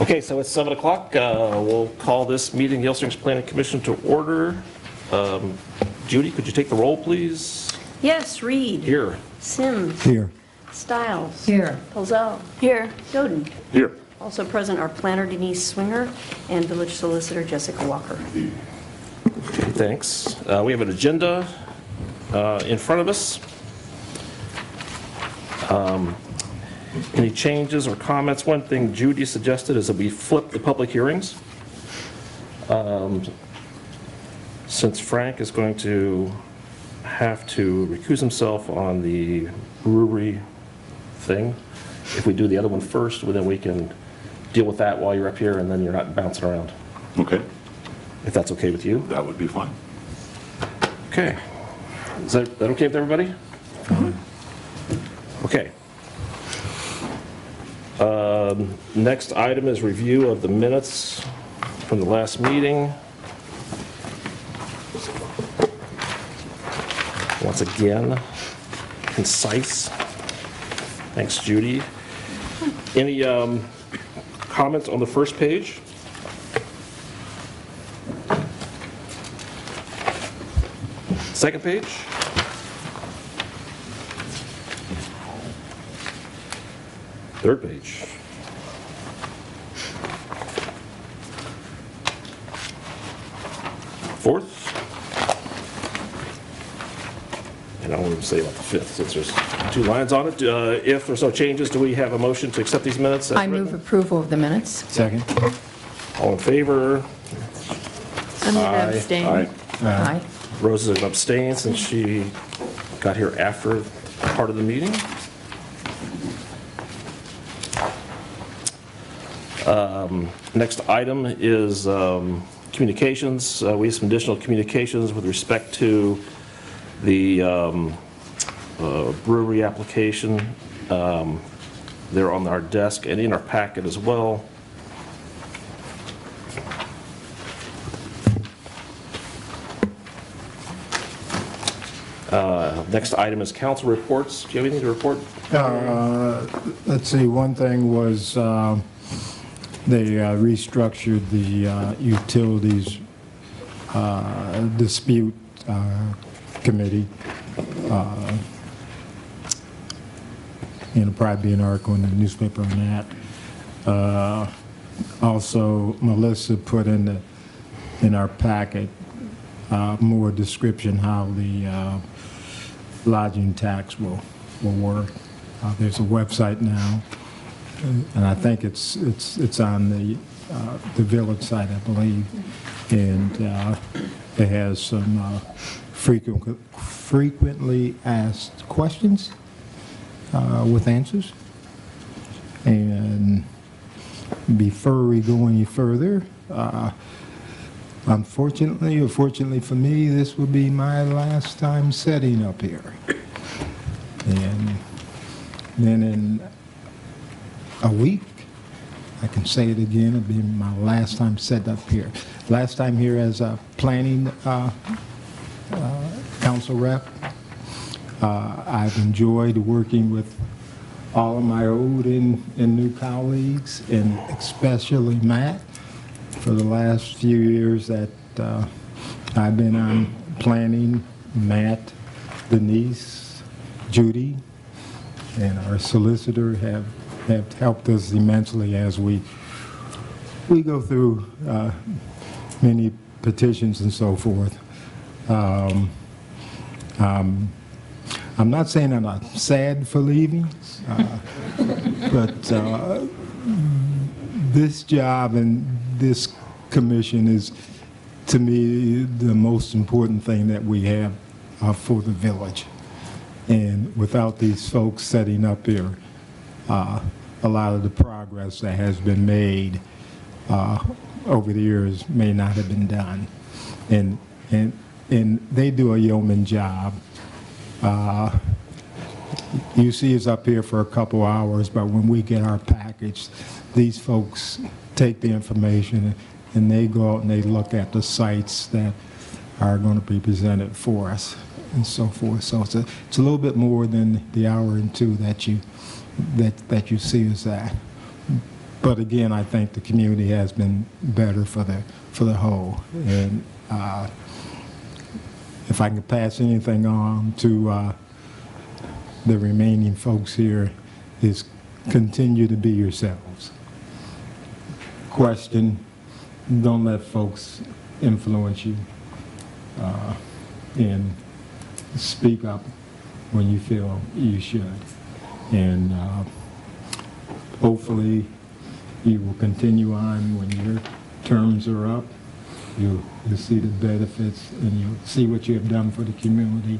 Okay, so it's 7 o'clock. Uh, We'll call this meeting, the Yellow Springs Planning Commission, to order. Um, Judy, could you take the roll, please? Yes, Reed. Here. Sims. Here. Stiles. Here. Pelzel. Here. Godin. Here. Also present are planner Denise Swinger and village solicitor Jessica Walker. Thanks. Uh, We have an agenda uh, in front of us. Um, Any changes or comments? One thing Judy suggested is that we flip the public hearings. Um, Since Frank is going to have to recuse himself on the brewery thing, if we do the other one first, well, then we can deal with that while you're up here, and then you're not bouncing around, Okay, if that's okay with you. that would be fine. Okay. Is that that okay with everybody? Okay. Um, Next item is review of the minutes from the last meeting. Once again, concise. Thanks, Judy. Any um, comments on the first page? Second page? Third page? Fourth? And I won't even say about the fifth, since there's two lines on it. Uh, If there's no changes, do we have a motion to accept these minutes? as I move written? approval of the minutes. Second. All in favor? I'm going Aye. to abstain. Aye. Aye. Rose is an abstain since she got here after part of the meeting. Um, Next item is um, communications. Uh, We have some additional communications with respect to the um, uh, brewery application. Um, They're on our desk and in our packet as well. Uh, Next item is council reports. Do you have anything to report? Uh, Let's see, one thing was um, they uh, restructured the uh, utilities uh, dispute uh, committee. Uh, It'll probably be an article in the newspaper on that. Uh, Also, Melissa put in the, in our packet, more description how the lodging tax will, will work. There's a website now, and I think it's, it's, it's on the, uh, the village site, I believe. And uh, it has some uh, frequent, frequently asked questions uh, with answers. And before we go any further, uh, unfortunately, or fortunately for me, this will be my last time setting up here. And then in a week, I can say it again, it'll be my last time set up here. Last time here as a planning uh, uh, council rep. Uh, I've enjoyed working with all of my old and, and new colleagues, and especially Matt, for the last few years that uh, I've been on planning, Matt, Denise, Judy, and our solicitor have, have helped us immensely as we, we go through uh, many petitions and so forth. Um, um, I'm not saying I'm not sad for leaving, uh, but uh, this job and this commission is, to me, the most important thing that we have uh, for the village. And without these folks setting up here, uh, a lot of the progress that has been made uh, over the years may not have been done. And, and, and they do a yeoman job. Uh, You see us up here for a couple hours, but when we get our package, these folks take the information and they go out and they look at the sites that are going to be presented for us and so forth. So it's a, it's a little bit more than the hour and two that you, that, that you see us that. but again, I think the community has been better for the, for the whole. And uh, if I can pass anything on to uh, the remaining folks here, is continue to be yourselves. Question, don't let folks influence you. Uh, And speak up when you feel you should. And uh, hopefully, you will continue on when your terms are up. You'll, you'll see the benefits and you'll see what you have done for the community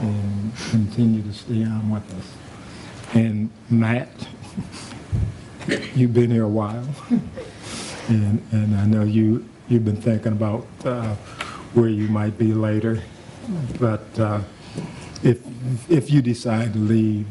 and continue to stay on with us. And Matt, you've been here a while. And, and I know you, you've been thinking about uh, where you might be later. But uh, if, if you decide to leave,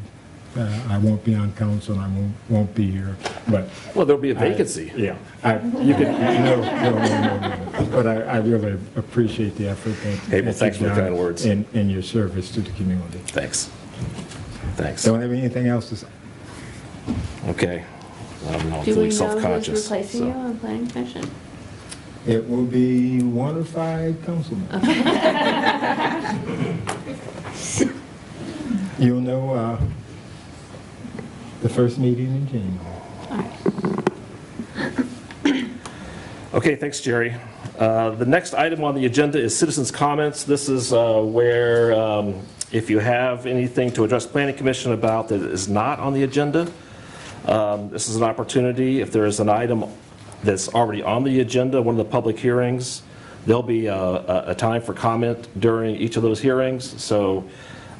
uh, I won't be on council and I won't, won't be here. But Well, there'll be a vacancy. yeah, I, you can, no, no, no, no, no. But I, I really appreciate the effort that. Hey, well, that thanks for you've the done kind words. In, in your service to the community. Thanks. Thanks. Don't have anything else to say? Okay. I'm now Do we feeling know who's self-conscious. replacing you so- on planning commission? It will be one of five councilmen. You'll know, uh, the first meeting in January. All right. Okay, thanks, Jerry. Uh, The next item on the agenda is citizens' comments. This is uh, where um, if you have anything to address planning commission about that is not on the agenda, um, this is an opportunity. If there is an item that's already on the agenda, one of the public hearings, there'll be a- a a time for comment during each of those hearings. So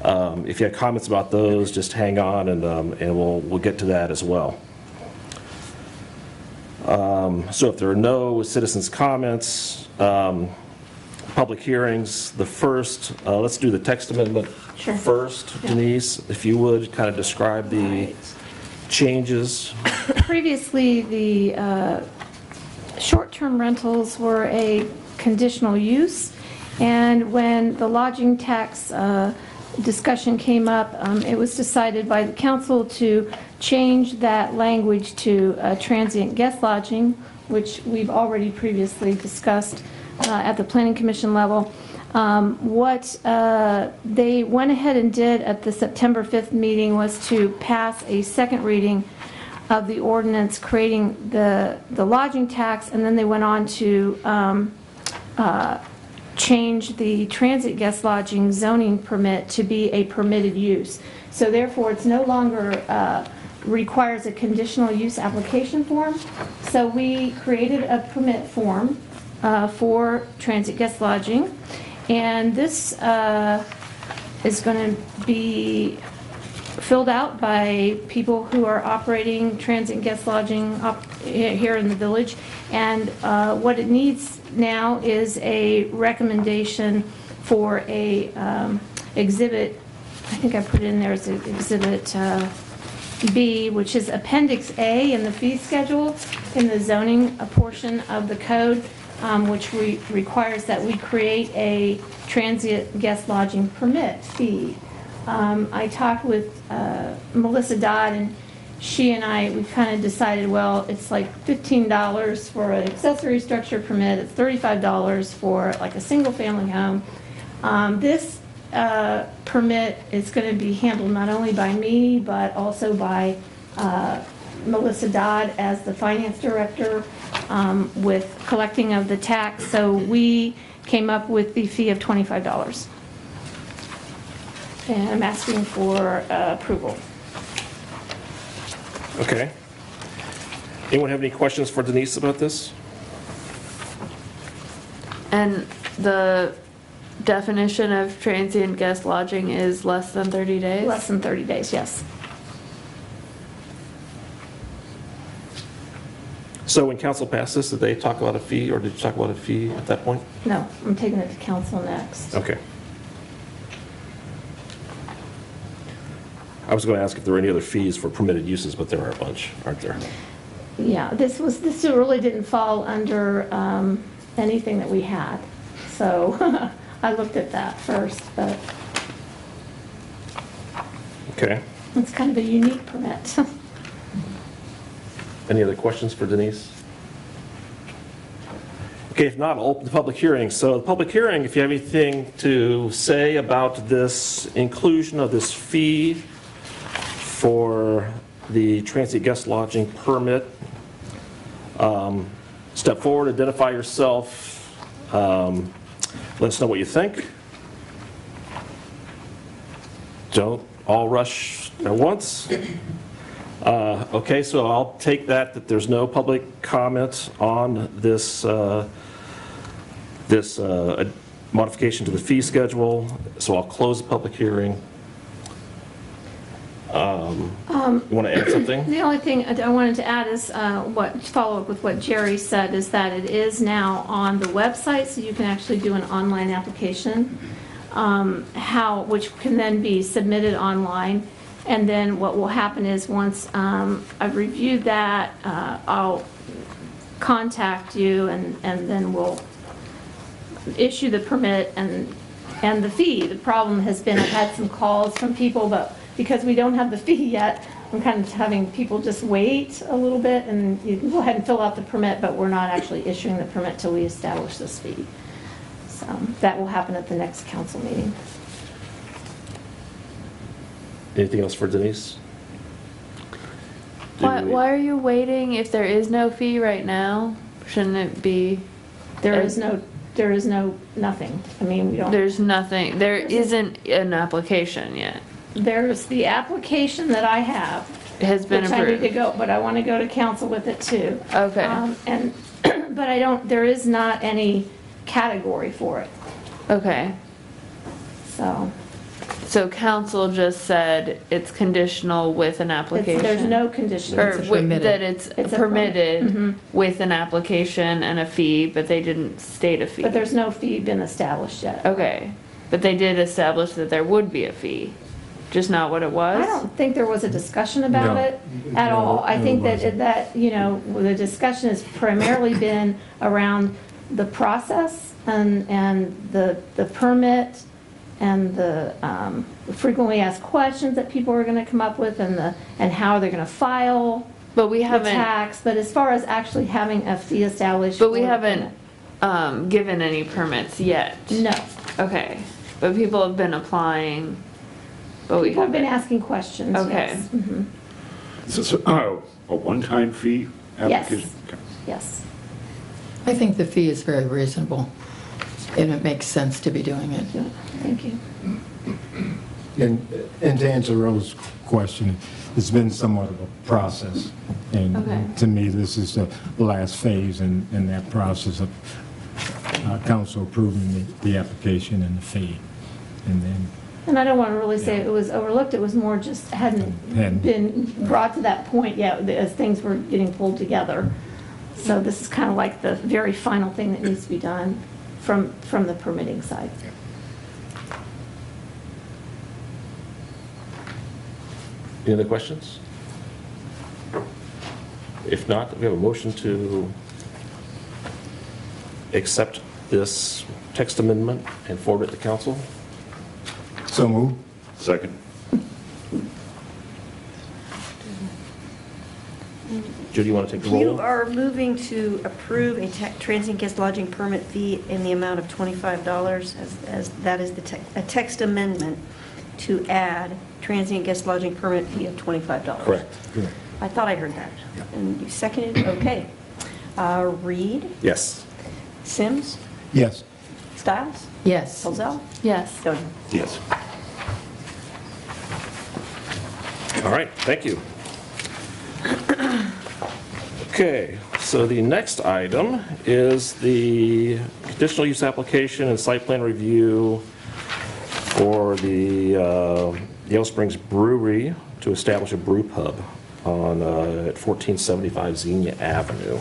um, if you have comments about those, just hang on, and um, and we'll we'll get to that as well. So if there are no citizens' comments, um, public hearings, the first, uh, let's do the text amendment Sure. first. Denise, if you would, kind of describe the changes. Previously, the uh, short-term rentals were a conditional use, and when the lodging tax uh, discussion came up, um, it was decided by the council to change that language to uh, transient guest lodging, which we've already previously discussed uh, at the planning commission level. Um, What uh, they went ahead and did at the September 5th meeting was to pass a second reading of the ordinance creating the, the lodging tax, and then they went on to um, uh, change the transient guest lodging zoning permit to be a permitted use. So therefore, it's no longer uh, requires a conditional use application form. So we created a permit form uh, for transient guest lodging, and this uh, is going to be filled out by people who are operating transient guest lodging op- here in the village. And uh, what it needs now is a recommendation for a um, exhibit, I think I put it in there as exhibit uh, B, which is Appendix A in the fee schedule in the zoning portion of the code, um, which we, requires that we create a transient guest lodging permit fee. Um, I talked with uh, Melissa Dodd, and she and I, we kind of decided, well, it's like $15 for an accessory structure permit, it's $35 for like a single-family home. Um, This uh, permit is going to be handled not only by me, but also by uh, Melissa Dodd as the finance director um, with collecting of the tax. So we came up with the fee of $25. And I'm asking for uh, approval. Okay. Anyone have any questions for Denise about this? And the definition of transient guest lodging is less than 30 days? Less than 30 days, yes. So when council passed this, did they talk about a fee, or did you talk about a fee at that point? No, I'm taking it to council next. Okay. I was going to ask if there were any other fees for permitted uses, but there are a bunch, aren't there? Yeah, this was, this really didn't fall under um, anything that we had. So I looked at that first, but Okay. it's kind of a unique permit. Any other questions for Denise? Okay, if not, I'll open the public hearing. So the public hearing, if you have anything to say about this inclusion of this fee for the transient guest lodging permit, um, step forward, identify yourself, um, let us know what you think. Don't all rush at once. Uh, Okay, so I'll take that, that there's no public comment on this, uh, this uh, modification to the fee schedule, so I'll close the public hearing. Um, You want to add something? The only thing I I wanted to add is, uh, what, follow up with what Jerry said, is that it is now on the website, so you can actually do an online application, um, how, which can then be submitted online. And then what will happen is, once um, I've reviewed that, uh, I'll contact you, and, and then we'll issue the permit and, and the fee. The problem has been, I've had some calls from people, but because we don't have the fee yet, I'm kind of having people just wait a little bit, and you can go ahead and fill out the permit, but we're not actually issuing the permit till we establish this fee. So that will happen at the next council meeting. Anything else for Denise? Do Why, we- why are you waiting if there is no fee right now? Shouldn't it be, There is no, there is no, nothing. I mean, we don't, there's nothing, there isn't an application yet. There's the application that I have, has been which I need to approved. go, but I want to go to council with it too. Okay, Um, And, but I don't, there is not any category for it, okay. so. So council just said it's conditional with an it's- application? There's no condition. Or It's wi- permitted. that it's It's a permit. permitted Mhm. with an application and a fee, but they didn't state a fee? But there's no fee been established yet. Okay, but they did establish that there would be a fee, just not what it was? I don't think there was a discussion about No. it at No, all. I no, think it that, wasn't. that, you know, the discussion has primarily been around the process and, and the, the permit and the um, frequently asked questions that people are gonna come up with and the, and how they're gonna file But we the haven't, tax. But as far as actually having a fee established. but we for the haven't, um, given any permits yet? permit. No. Okay, but people have been applying, but we People have been haven't. asking questions, Okay. yes. Mhm. Is this a a one-time fee application? Okay. Yes. I think the fee is very reasonable, and it makes sense to be doing it. Yeah, Thank you. And, and to answer Rose's question, it's been somewhat of a process. Okay. And to me, this is the last phase in, in that process of uh, council approving the, the application and the fee. And then, And I don't want to really say it was overlooked, it was more just hadn't Hadn't. been brought to that point yet as things were getting pulled together. So this is kind of like the very final thing that needs to be done from, from the permitting side. Any other questions? If not, we have a motion to accept this text amendment and forward it to council. So move. Second. Judy, you want to take the You are moving to approve a te- transient guest lodging permit fee in the amount of $25, as, as that is the, te- a text amendment to add transient guest lodging permit fee of $25. Correct. I thought I heard that. And you seconded, okay. Uh, Reed, Yes. Sims, Yes. Stiles, Yes. Holzel, Yes. Doty. Yes. All right, thank you. Okay, so the next item is the conditional use application and site plan review for the uh, Yellow Springs Brewery to establish a brew pub on, uh, at 1475 Xenia Avenue.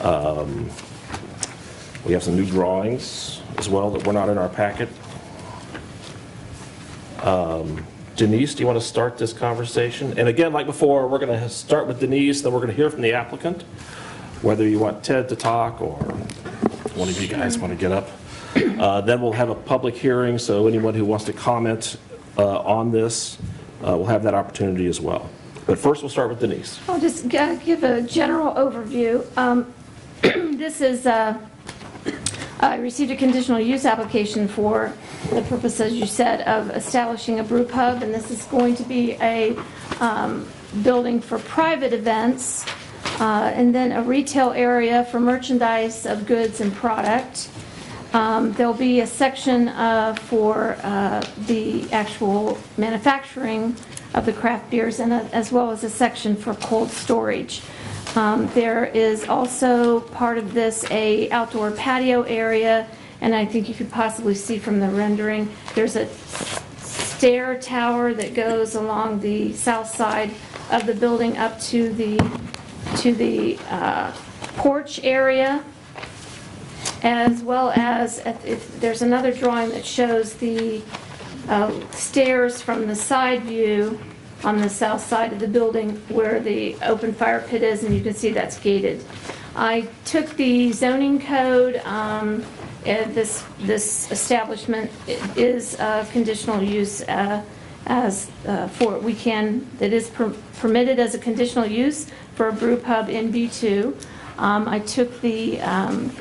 Um, We have some new drawings as well that were not in our packet. Denise, do you want to start this conversation? And again, like before, we're going to start with Denise, then we're going to hear from the applicant, whether you want Ted to talk or one of you guys want to get up. Uh, Then we'll have a public hearing, so anyone who wants to comment uh, on this uh, will have that opportunity as well. But first, we'll start with Denise. I'll just give a general overview. Um, This is, uh, I received a conditional use application for the purpose, as you said, of establishing a brew pub, and this is going to be a um, building for private events, uh, and then a retail area for merchandise of goods and product. Um, There'll be a section uh, for uh, the actual manufacturing of the craft beers, and a- as well as a section for cold storage. Um, There is also part of this a outdoor patio area, and I think you could possibly see from the rendering, there's a stair tower that goes along the south side of the building up to the, to the uh, porch area as well as, if- if, there's another drawing that shows the uh, stairs from the side view on the south side of the building where the open fire pit is, and you can see that's gated. I took the zoning code, um, and this, this establishment is uh, conditional use uh, as, uh, for, we can, that is per- permitted as a conditional use for a brew pub in B2. Um, I took the, um,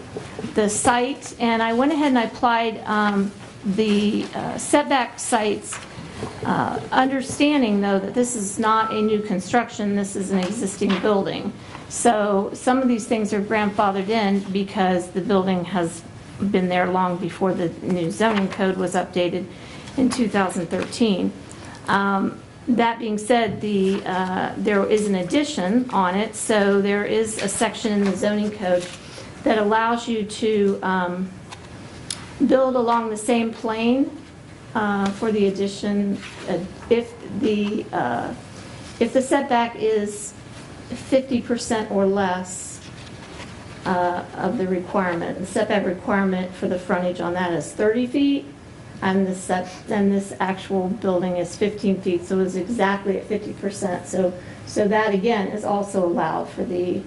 the site, and I went ahead and I applied um, the uh, setback sites, uh, understanding, though, that this is not a new construction, this is an existing building. So some of these things are grandfathered in because the building has been there long before the new zoning code was updated in 2013. Um, That being said, the, uh, there is an addition on it, so there is a section in the zoning code that allows you to um, build along the same plane uh, for the addition uh, if the, uh, if the setback is 50% or less uh, of the requirement. The setback requirement for the frontage on that is 30 feet, and the set, and this actual building is 15 feet, so it's exactly at 50%. So, so that again is also allowed for the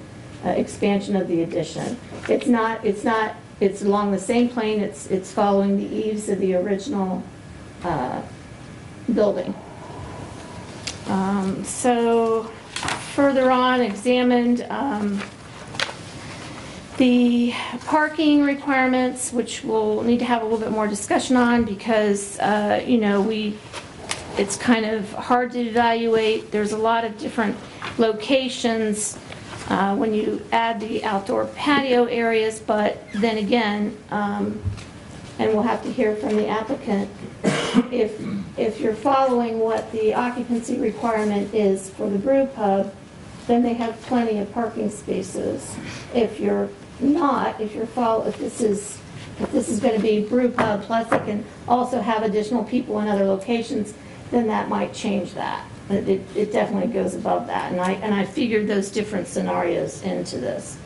uh, expansion of the addition. It's not, it's not, it's along the same plane, it's, it's following the eaves of the original uh, building. Um, So further on, examined um, the parking requirements, which we'll need to have a little bit more discussion on because, uh, you know, we, it's kind of hard to evaluate. There's a lot of different locations uh, when you add the outdoor patio areas, but then again, um, and we'll have to hear from the applicant, if, if you're following what the occupancy requirement is for the brew pub, then they have plenty of parking spaces. If you're not, if you're follow, if this is, if this is gonna be brew pub, plus can also have additional people in other locations, then that might change that. But It, it definitely goes above that, and I, and I figured those different scenarios into this.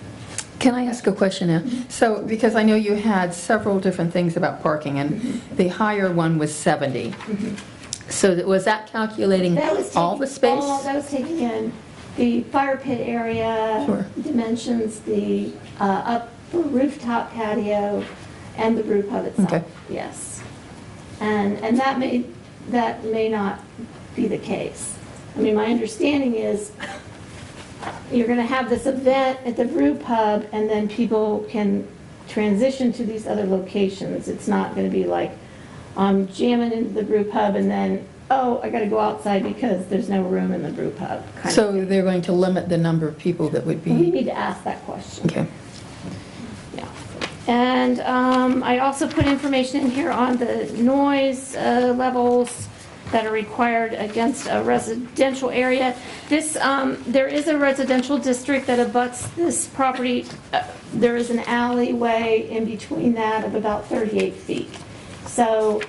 Can I ask a question now? Mm-hmm. So, because I know you had several different things about parking, and mm-hmm. the higher one was 70. Mm-hmm. So that- was that calculating That was all the taking- space? all- That was taking in the fire pit area. Sure. Dimensions, the uh, upper rooftop patio, and the brew pub Okay. itself. Yes. And, and that may, that may not be the case. I mean, my understanding is you're going to have this event at the brew pub, and then people can transition to these other locations. It's not going to be like, I'm jamming into the brew pub, and then, oh, I got to go outside because there's no room in the brew pub. kind of So thing. they're going to limit the number of people that would We be, need to ask that question. okay. Yeah. And um, I also put information in here on the noise uh, levels that are required against a residential area. This, um, there is a residential district that abuts this property. Uh, There is an alleyway in between that of about 38 feet. So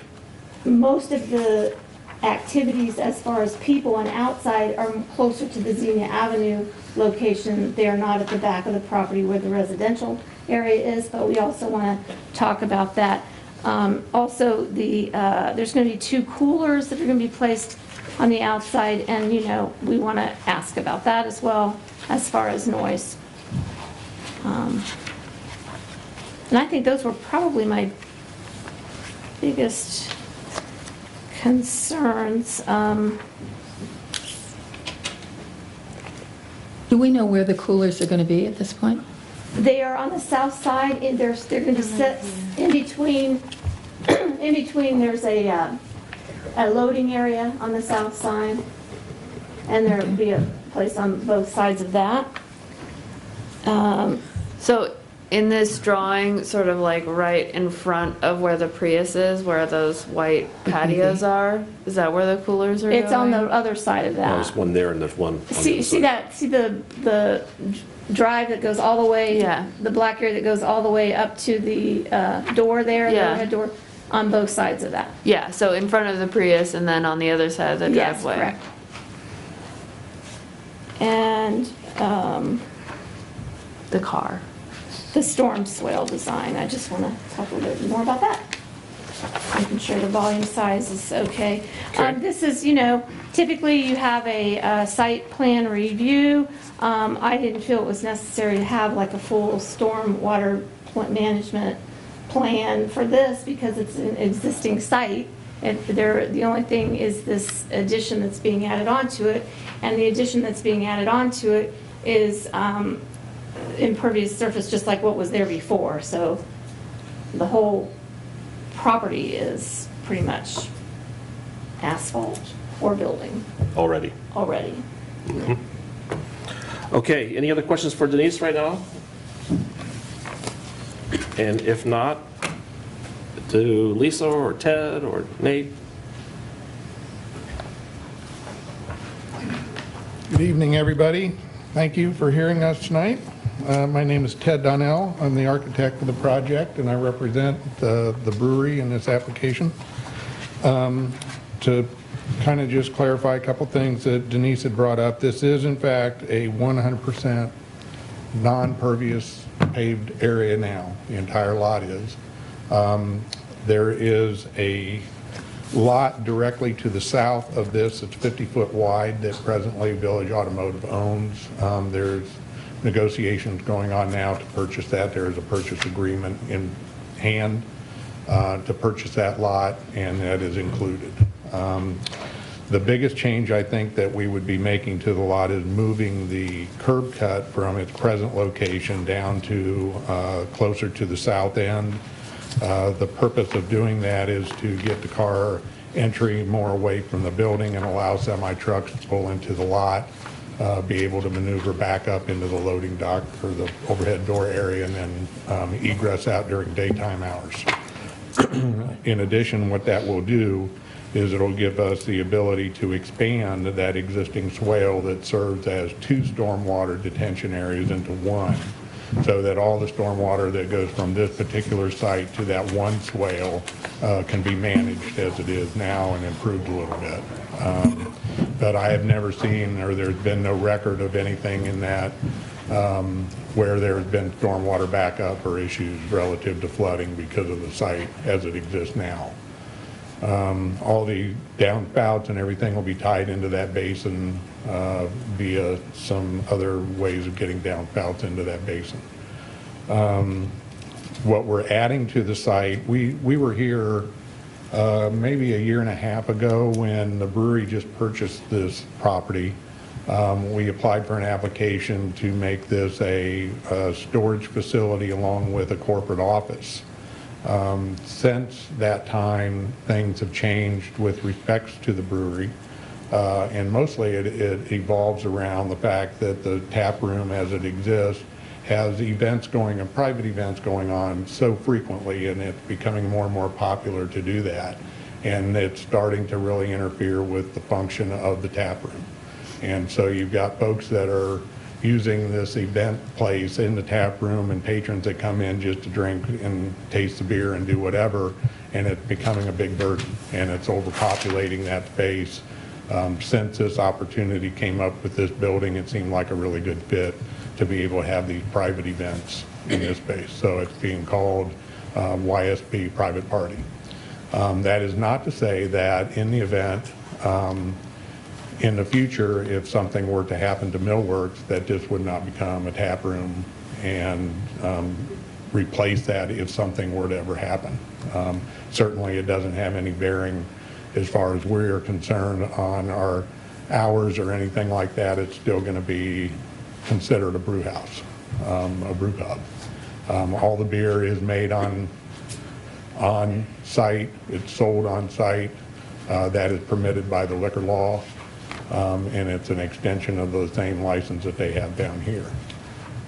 most of the activities as far as people and outside are closer to the Xenia Avenue location. They are not at the back of the property where the residential area is, but we also want to talk about that. Um, Also, the, uh, there's going to be two coolers that are going to be placed on the outside, and, you know, we want to ask about that as well, as far as noise. Um, And I think those were probably my biggest concerns. Um, Do we know where the coolers are going to be at this point? They are on the south side, and there's, they're going to sit in between, in between, there's a, uh, a loading area on the south side, and there'll be a place on both sides of that. Um, So in this drawing, sort of like right in front of where the Prius is, where those white patios are, is that where the coolers are It's on the going? other side of that. There's one there and there's one on the See, other see side. that, see the, the drive that goes all the way? Yeah. The black area that goes all the way up to the uh, door there, the Yeah. overhead door, on both sides of that. Yeah, so in front of the Prius and then on the other side of the Yes, driveway. correct. And um, The car. the storm swale design, I just want to talk a little bit more about that. Making sure the volume size is okay. Um, This is, you know, typically you have a uh, site plan review. Um, I didn't feel it was necessary to have like a full storm water pl- management plan for this because it's an existing site. And there, the only thing is this addition that's being added onto it. And the addition that's being added onto it is um, impervious surface, just like what was there before. So the whole property is pretty much asphalt or building Already. already. Mm-hmm. Okay, any other questions for Denise right now? And if not, to Lisa or Ted or Nate? Good evening, everybody. Thank you for hearing us tonight. Uh, My name is Ted Donnell. I'm the architect of the project, and I represent the the brewery in this application. Um, To kind of just clarify a couple things that Denise had brought up, this is in fact a 100% non-pervious paved area now. The entire lot is. Um, There is a lot directly to the south of this, it's 50-foot wide, that presently Village Automotive owns. Um, There's negotiations going on now to purchase that. There is a purchase agreement in hand uh, to purchase that lot, and that is included. Um, The biggest change, I think, that we would be making to the lot is moving the curb cut from its present location down to uh, closer to the south end. Uh, The purpose of doing that is to get the car entry more away from the building and allow semi-trucks to pull into the lot, uh, be able to maneuver back up into the loading dock or the overhead door area, and then um, egress out during daytime hours. In addition, what that will do is it'll give us the ability to expand that existing swale that serves as two stormwater detention areas into one, so that all the stormwater that goes from this particular site to that one swale uh, can be managed as it is now and improved a little bit. Um, But I have never seen, or there's been no record of anything in that um, where there's been stormwater backup or issues relative to flooding because of the site as it exists now. Um, All the downspouts and everything will be tied into that basin uh, via some other ways of getting downspouts into that basin. Um, What we're adding to the site, we, we were here uh, maybe a year and a half ago when the brewery just purchased this property. Um, We applied for an application to make this a a storage facility along with a corporate office. Um, Since that time, things have changed with respects to the brewery. Uh, And mostly it it evolves around the fact that the tap room as it exists has events going, and private events going on so frequently, and it's becoming more and more popular to do that. And it's starting to really interfere with the function of the tap room. And so you've got folks that are using this event place in the tap room and patrons that come in just to drink and taste the beer and do whatever, and it's becoming a big burden, and it's overpopulating that space. Um, Since this opportunity came up with this building, it seemed like a really good fit to be able to have these private events in this space. So it's being called uh, YSP Private Party. Um, That is not to say that in the event, um, in the future, if something were to happen to Millworks, that this would not become a tap room and um, replace that if something were to ever happen. Um, Certainly, it doesn't have any bearing as far as we're concerned on our hours or anything like that. It's still going to be considered a brew house, um, a brew pub. Um, All the beer is made on, on site, it's sold on site. Uh, That is permitted by the liquor law, um, and it's an extension of the same license that they have down here.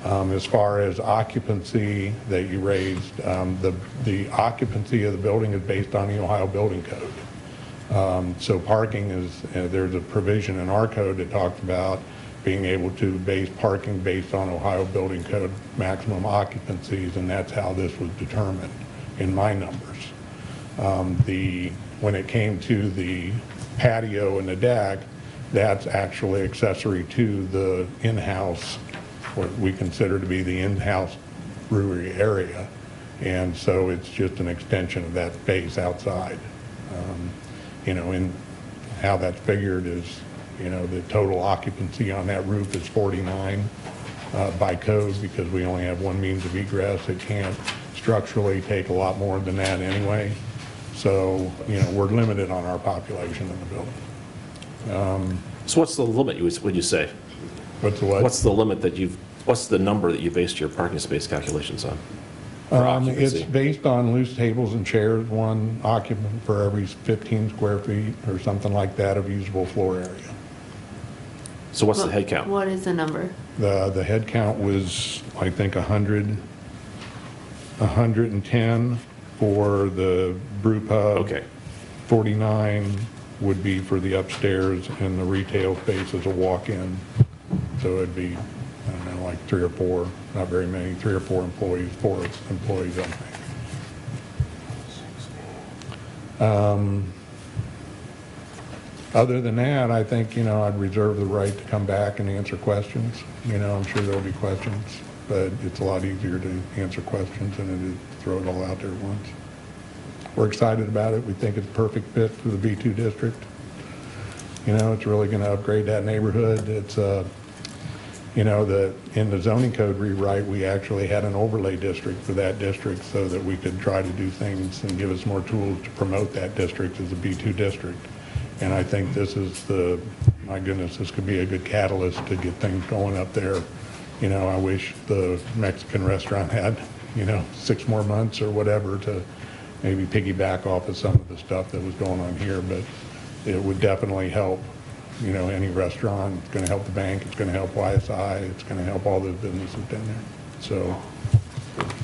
Um, As far as occupancy that you raised, um, the the occupancy of the building is based on the Ohio Building Code. Um, So parking is, uh, there's a provision in our code that talks about being able to base parking based on Ohio Building Code maximum occupancies, and that's how this was determined in my numbers. Um, The, when it came to the patio and the deck, that's actually accessory to the in-house, what we consider to be the in-house brewery area. And so it's just an extension of that space outside. Um, You know, and how that's figured is, you know, the total occupancy on that roof is 49 uh, by code because we only have one means of egress. It can't structurally take a lot more than that anyway. So, you know, we're limited on our population in the building. So what's the limit, you would would you say? What's the what? What's the limit that you've, what's the number that you based your parking space calculations on? for Um, It's occupancy? based on loose tables and chairs, one occupant for every 15 square feet or something like that of usable floor area. So what's the What- head count? What is the number? The, the head count was, I think, 100, 110 for the brew pub. Okay. 49 would be for the upstairs, and the retail space is a walk-in. So it'd be, I don't know, like three or four, not very many, three or four employees, four employees, I think. Um, Other than that, I think, you know, I'd reserve the right to come back and answer questions. You know, I'm sure there'll be questions, but it's a lot easier to answer questions than to throw it all out there at once. We're excited about it. We think it's a perfect fit for the B2 district. You know, it's really going to upgrade that neighborhood. It's, uh, you know, the, in the zoning code rewrite, we actually had an overlay district for that district so that we could try to do things and give us more tools to promote that district as a B2 district. And I think this is the, my goodness, this could be a good catalyst to get things going up there. You know, I wish the Mexican restaurant had, you know, six more months or whatever to maybe piggyback off of some of the stuff that was going on here, but it would definitely help, you know, any restaurant. It's going to help the bank, it's going to help YSI, it's going to help all those businesses down there. So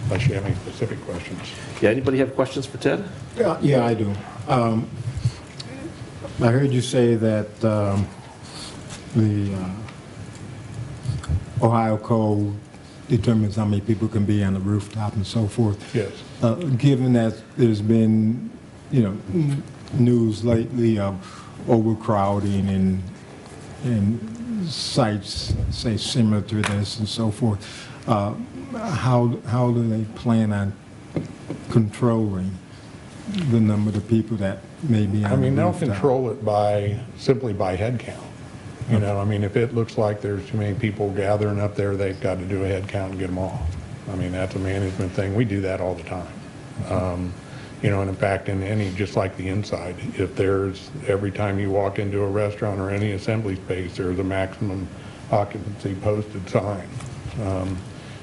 unless you have any specific questions. Yeah, anybody have questions for Ted? Yeah, yeah, I do. Um, I heard you say that um, the uh, Ohio code determines how many people can be on the rooftop and so forth. Yes. Uh, Given that there's been, you know, news lately of overcrowding and, and sites, say similar to this and so forth, uh, how, how do they plan on controlling the number of people that may be on I mean, they'll control it by, simply by head count. You know, I mean, if it looks like there's too many people gathering up there, they've got to do a head count and get them off. I mean, that's a management thing. We do that all the time. Um, You know, and in fact, in any, just like the inside, if there's, every time you walk into a restaurant or any assembly space, there's a maximum occupancy posted sign. Um,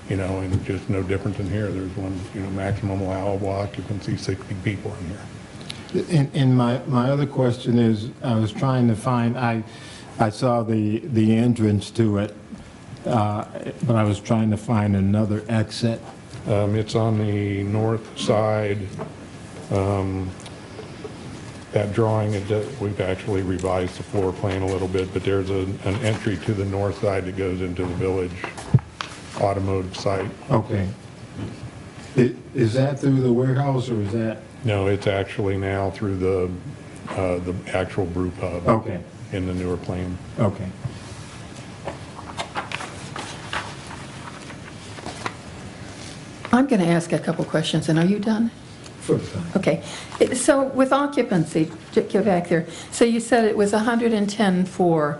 You know, and just no different than here. There's one, you know, maximum allowable occupancy, 60 people in here. And, and my, my other question is, I was trying to find, I, I saw the, the entrance to it, uh, but I was trying to find another exit. Um, It's on the north side. Um, That drawing, it does- we've actually revised the floor plan a little bit, but there's a- an entry to the north side that goes into the village automotive site. Okay. I- Is that through the warehouse, or is that? No, it's actually now through the, uh, the actual brew pub. Okay. In the newer plan. Okay. I'm going to ask a couple questions, and are you done? For time. Okay, It- so with occupancy, to get back there, so you said it was 110 for,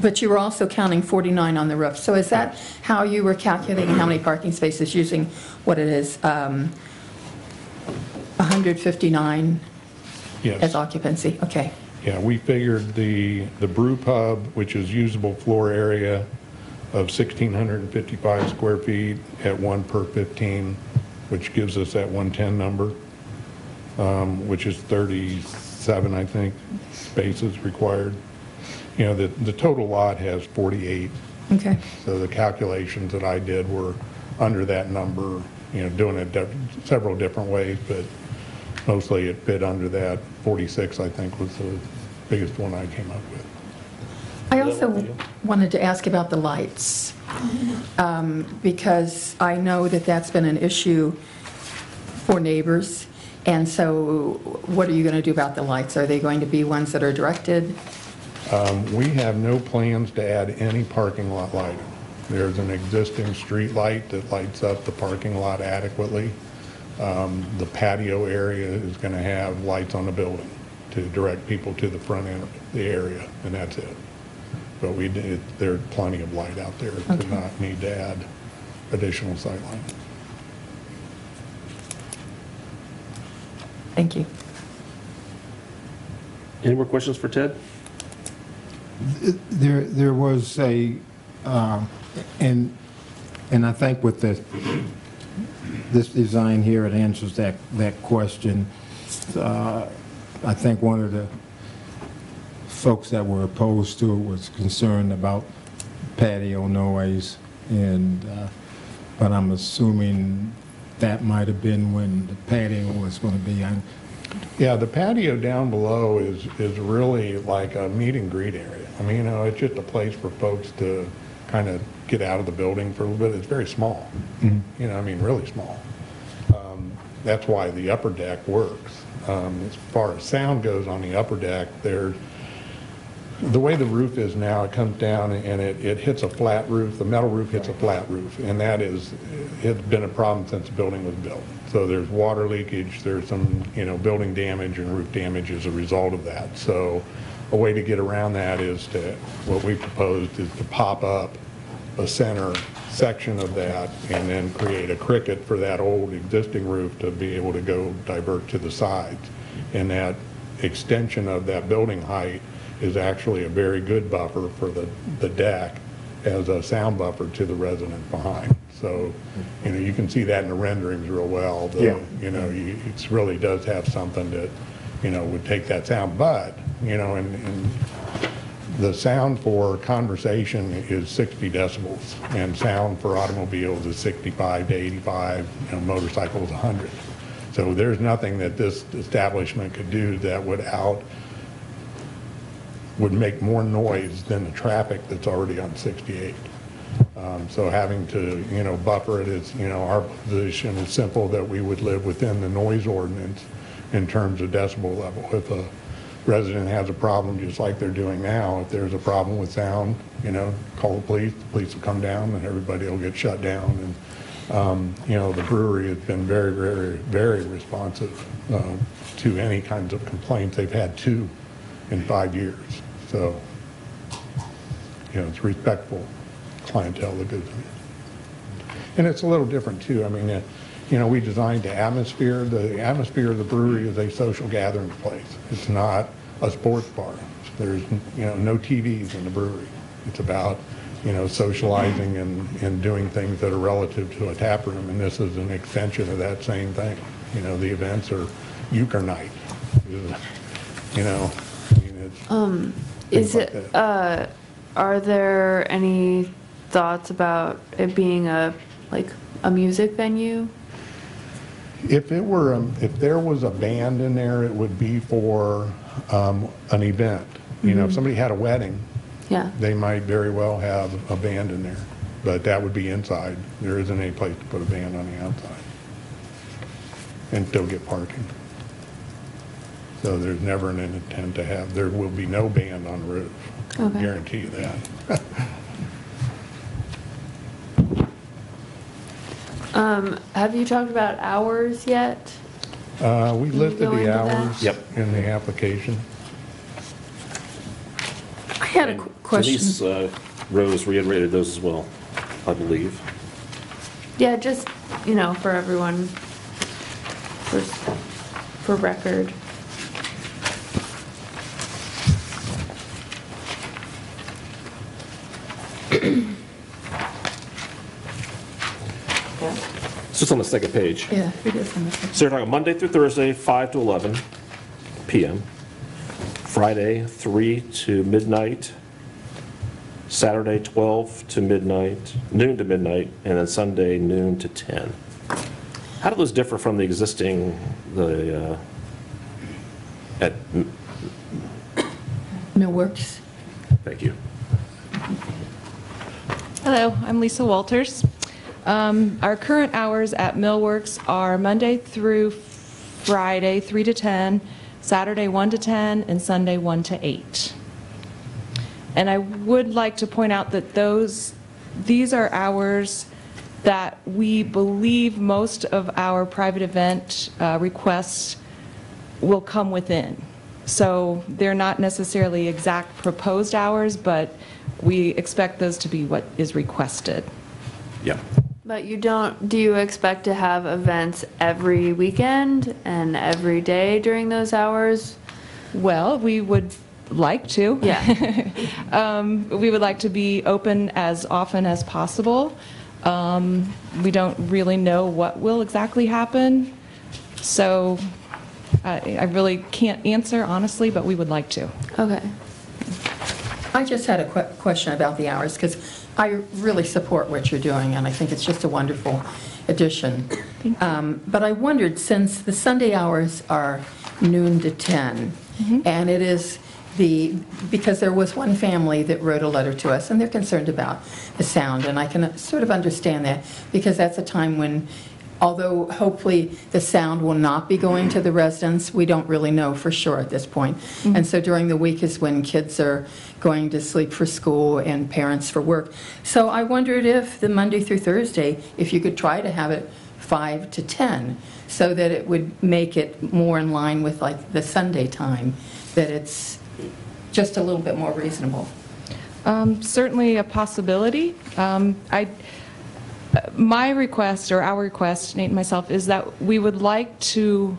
but you were also counting 49 on the roof. So is that how you were calculating how many parking spaces, using what it is, um, 159 Yes. as occupancy? Okay, Yeah, we figured the, the brew pub, which is usable floor area, of 1,655 square feet at 1 per 15, which gives us that 110 number, um, which is 37, I think, spaces required. You know, the, the total lot has 48, Okay. so the calculations that I did were under that number, you know, doing it several different ways, but mostly it fit under that. 46, I think, was the biggest one I came up with. I also wanted to ask about the lights, um, because I know that that's been an issue for neighbors, and so what are you going to do about the lights? Are they going to be ones that are directed? Um, We have no plans to add any parking lot lighting. There's an existing street light that lights up the parking lot adequately. Um, The patio area is going to have lights on the building to direct people to the front end of the area, and that's it. But we, did- there's plenty of light out there to Okay. not need to add additional sightline. Thank you. Any more questions for Ted? There, there was a, um, and, and I think with the, this design here, it answers that, that question. Uh, I think one of the folks that were opposed to it was concerned about patio noise, and, uh, but I'm assuming that might have been when the patio was going to be on. Yeah, the patio down below is, is really like a meet and greet area. I mean, you know, it's just a place for folks to kind of get out of the building for a little bit. It's very small. You know, I mean, really small. Um, That's why the upper deck works. Um, As far as sound goes on the upper deck, there, the way the roof is now, it comes down and it, it hits a flat roof, the metal roof hits a flat roof, and that is, it's been a problem since the building was built. So there's water leakage, there's some, you know, building damage and roof damage as a result of that. So a way to get around that is to, what we proposed is to pop up a center section of that and then create a cricket for that old existing roof to be able to go divert to the sides. And that extension of that building height is actually a very good buffer for the, the deck as a sound buffer to the resident behind. So, you know, you can see that in the renderings real well. The- Yeah. You know, you- it really does have something that, you know, would take that sound. But, you know, and, and the sound for conversation is 60 decibels, and sound for automobiles is 65 to 85, you know, motorcycles 100. So there's nothing that this establishment could do that would out, would make more noise than the traffic that's already on 68. Um, So having to, you know, buffer it is, you know, our position is simple, that we would live within the noise ordinance in terms of decibel level. If a resident has a problem, just like they're doing now, if there's a problem with sound, you know, call the police, the police will come down and everybody will get shut down. And, um, you know, the brewery has been very, very, very responsive uh, to any kinds of complaints. They've had two in five years. So, you know, it's respectful clientele that goes in. And it's a little different too. I mean, you know, we designed the atmosphere. The atmosphere of the brewery is a social gathering place. It's not a sports bar. There's, you know, no TVs in the brewery. It's about, you know, socializing and, and doing things that are relative to a tap room. And this is an extension of that same thing. You know, the events are euchre night. You know, I mean, it's. things Is like it, uh, are there any thoughts about it being a, like, a music venue? If it were, um, if there was a band in there, it would be for um, an event. You know, if somebody had a wedding, Yeah, they might very well have a band in there, but that would be inside. There isn't any place to put a band on the outside and still get parking. So there's never an intent to have, there will be no band on the roof. Okay. Guarantee you that. um, have you talked about hours yet? Uh, We you listed go the that? hours Yep. in the application. I had a qu- question. Denise uh, Rose reiterated those as well, I believe. Yeah, just, you know, for everyone, for, for record. just on the second page. Yeah, it is on the second. So you're talking Monday through Thursday, 5 to 11 PM. Friday, 3 to midnight. Saturday, 12 to midnight, noon to midnight, and then Sunday, noon to 10. How do those differ from the existing, the, uh, at, Millworks. thank you. Hello, I'm Lisa Walters. Um, Our current hours at Millworks are Monday through Friday, 3 to 10, Saturday, 1 to 10, and Sunday, 1 to 8. And I would like to point out that those, these are hours that we believe most of our private event uh, requests will come within. So they're not necessarily exact proposed hours, but we expect those to be what is requested. Yeah. But you don't, do you expect to have events every weekend and every day during those hours? Well, we would like to. Yeah. Um, We would like to be open as often as possible. Um, We don't really know what will exactly happen, so I I really can't answer honestly, but we would like to. Okay. I just had a que- question about the hours, because I really support what you're doing, and I think it's just a wonderful addition. Um, But I wondered, since the Sunday hours are noon to 10, and it is the, because there was one family that wrote a letter to us, and they're concerned about the sound, and I can sort of understand that, because that's a time when although hopefully the sound will not be going to the residents, we don't really know for sure at this point. And so during the week is when kids are going to sleep for school and parents for work. So I wondered if the Monday through Thursday, if you could try to have it 5 to 10, so that it would make it more in line with like the Sunday time, that it's just a little bit more reasonable. Um, Certainly a possibility. Um, I, my request, or our request, Nate and myself, is that we would like to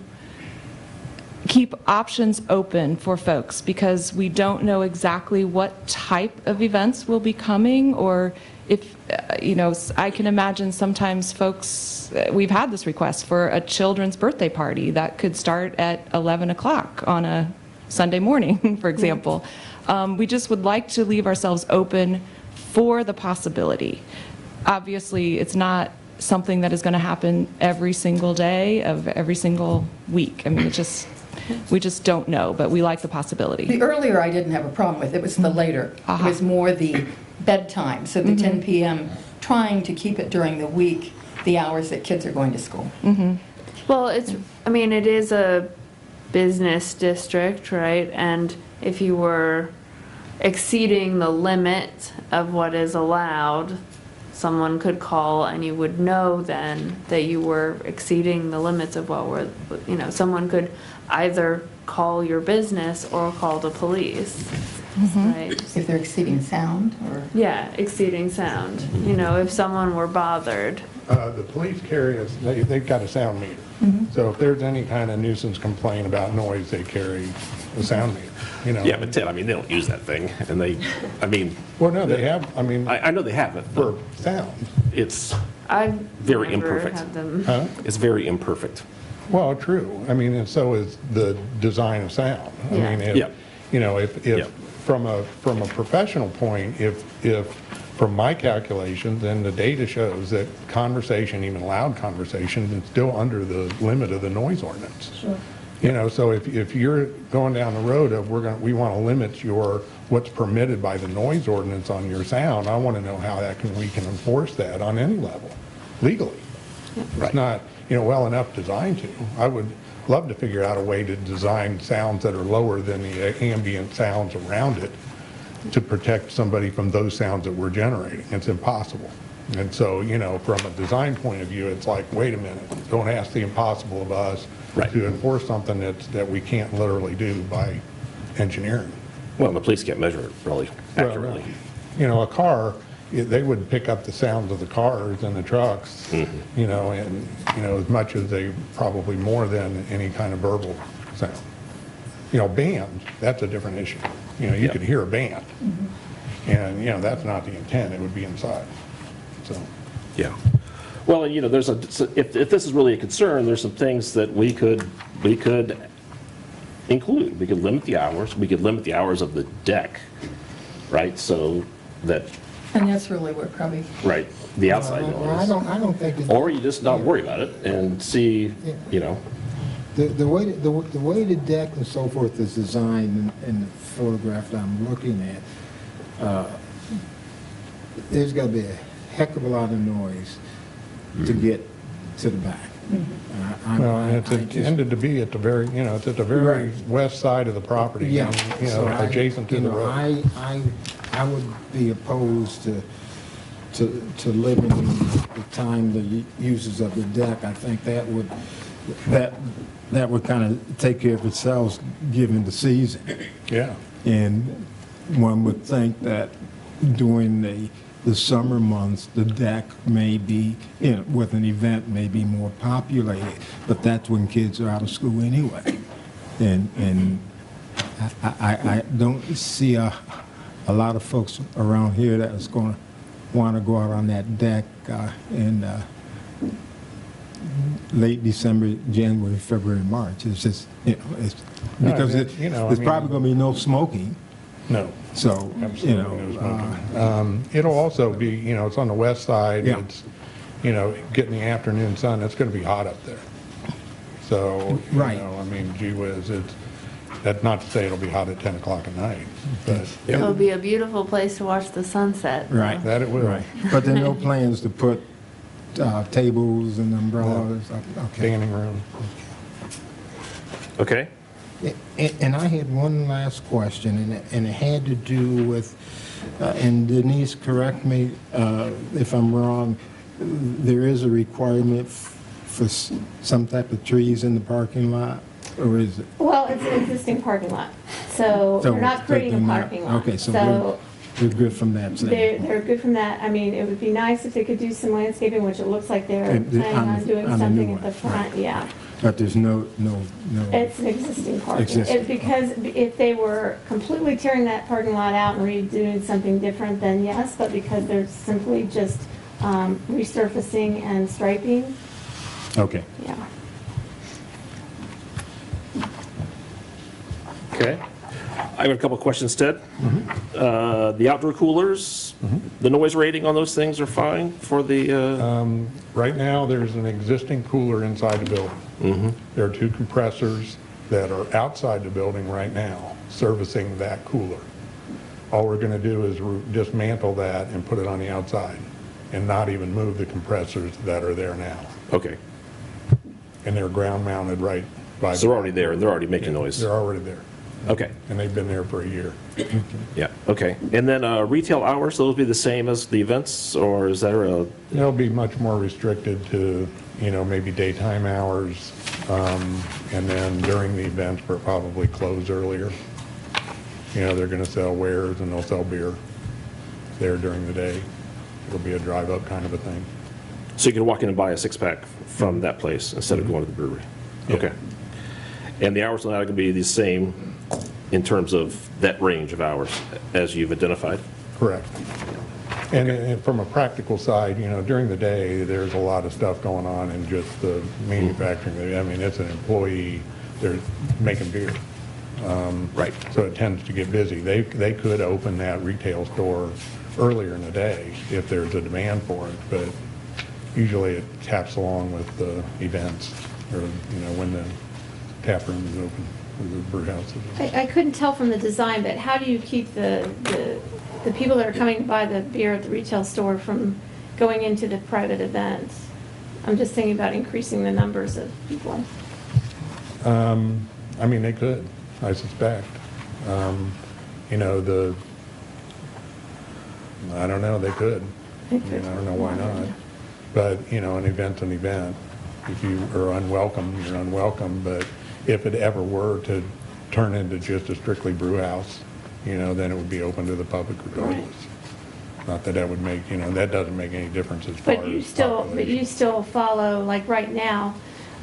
keep options open for folks, because we don't know exactly what type of events will be coming, or if, uh, you know, I can imagine sometimes folks, uh, we've had this request for a children's birthday party that could start at 11 o'clock on a Sunday morning, for example. Um, We just would like to leave ourselves open for the possibility. Obviously, it's not something that is going to happen every single day of every single week. I mean, it just, we just don't know, but we like the possibility. The earlier I didn't have a problem with, it was the mm-hmm. later. It was more the bedtime, so the 10 mm-hmm. PM, trying to keep it during the week, the hours that kids are going to school. Mm-hmm. Well, it's, I mean, it is a business district, right? And if you were exceeding the limit of what is allowed, someone could call and you would know then that you were exceeding the limits of what were, you know, someone could either call your business or call the police, right? If they're exceeding sound, or... Yeah, exceeding sound. You know, if someone were bothered. Uh, The police carry, a- they- they've got a sound meter. So if there's any kind of nuisance complaint about noise, they carry a sound meter, you know? Yeah, but Ted, I mean, they don't use that thing, and they, I mean, Well, no, they have, I mean, I, I know they have it, for sound. it's, I've Very never imperfect. had them. Huh? it's very imperfect. Well, true. I mean, and so is the design of sound. I Yeah. mean, Yeah. if, you know, if, Yeah. if, from a, from a professional point, if, if, from my calculations, and the data shows that conversation, even loud conversation, is still under the limit of the noise ordinance. You know, so if, if you're going down the road of, we're going, we want to limit your, what's permitted by the noise ordinance on your sound, I want to know how that can, we can enforce that on any level, legally. It's not, you know, well enough designed to. I would love to figure out a way to design sounds that are lower than the ambient sounds around it to protect somebody from those sounds that we're generating. It's impossible. And so, you know, from a design point of view, it's like, wait a minute, don't ask the impossible of us Right. to enforce something that's, that we can't literally do by engineering. Well, the police can't measure it really Well, accurately. You know, a car, i- they would pick up the sounds of the cars and the trucks, Mm-hmm. you know, and, you know, as much as they, probably more than any kind of verbal sound. You know, band, that's a different issue. You know, you Yeah. could hear a band. And, you know, that's not the intent, it would be inside, so. Yeah. Well, and, you know, there's a, if, if this is really a concern, there's some things that we could, we could include. We could limit the hours, we could limit the hours of the deck, right? So that, And that's really what probably, right, the outside Well, I noise. don't, I don't think. it- Or you just not worry about it and see, you know, The, the way, the, the way the deck and so forth is designed in, in the photograph that I'm looking at, uh, there's gotta be a heck of a lot of noise to get to the back. Uh, I'm- Well, and it's I- I just- intended to be at the very, you know, it's at the very Right. west side of the property. Yeah. and, You so know, I- adjacent to you the know, road. I, I, I would be opposed to, to, to limiting the time the u- uses of the deck. I think that would, that, that would kind of take care of itself, given the season. Yeah. And one would think that during the, the summer months, the deck may be, you know, with an event may be more populated, but that's when kids are out of school anyway. And, and I, I, I don't see a, a lot of folks around here that is gonna wanna go out on that deck, uh, in, uh, late December, January, February, March. It's just, you know, it's, No, because it- it, you know, I there's mean- probably gonna be no smoking. No. So, you Absolutely know, no uh. Um, It'll also be, you know, it's on the west side. Yeah. It's, you know, getting the afternoon sun, it's going to be hot up there. So, you Right. know, I mean, gee whiz, it's, that's not to say it'll be hot at 10 o'clock at night, but It'll be a beautiful place to watch the sunset. though. right, that it will. right. But there are no plans to put uh, tables and umbrellas? Okay. Standing room. okay? And I had one last question, and it- had to do with, uh, and Denise, correct me uh, if I'm wrong, there is a requirement for some type of trees in the parking lot, or is it? Well, it's an existing parking lot, so So we're not creating they're a not- parking lot. Okay, so we're, we're good from that they're, standpoint. they're good from that. I mean, it would be nice if they could do some landscaping, which it looks like they're And the- planning on on the- doing on the new something at the one, front, yeah. But there's no, no, no, It's an existing parking. Existing. It- Because if they were completely tearing that parking lot out and redoing something different, then yes, but because they're simply just um, resurfacing and striping, okay. yeah. Okay. I have a couple of questions, Ted. Uh, The outdoor coolers, the noise rating on those things are fine for the, uh, Right now, there's an existing cooler inside the building. There are two compressors that are outside the building right now servicing that cooler. All we're going to do is re- dismantle that and put it on the outside and not even move the compressors that are there now. okay. And they're ground mounted right by. So they're already there, and they're already making noise. They're already there. Okay, And they've been there for a year. yeah, okay. And then uh, retail hours, those will be the same as the events, or is there a, They'll be much more restricted to, you know, maybe daytime hours, um, and then during the events, we're probably close earlier. You know, they're gonna sell wares and they'll sell beer there during the day. It'll be a drive-up kind of a thing. so you can walk in and buy a six-pack from that place instead of going to the brewery? Yeah. Okay. And the hours on that are going to be the same in terms of that range of hours as you've identified? Correct. And, and from a practical side, you know, during the day, there's a lot of stuff going on in just the manufacturing. I mean, it's an employee, they're making beer. Um, right. So it tends to get busy. They, they could open that retail store earlier in the day if there's a demand for it, but usually it taps along with the events or, you know, when the tap room is open, or the. I, I couldn't tell from the design, but how do you keep the, the, the people that are coming to buy the beer at the retail store from going into the private events? I'm just thinking about increasing the numbers of people. I mean, they could, I suspect. Um, You know, the, I don't know, they could. I mean, I don't know why not. But, you know, an event's an event. If you are unwelcome, you're unwelcome, but if it ever were to turn into just a strictly brew house, you know, then it would be open to the public regardless. Not that that would make, you know, that doesn't make any difference as far as But you still, but you still follow, like right now,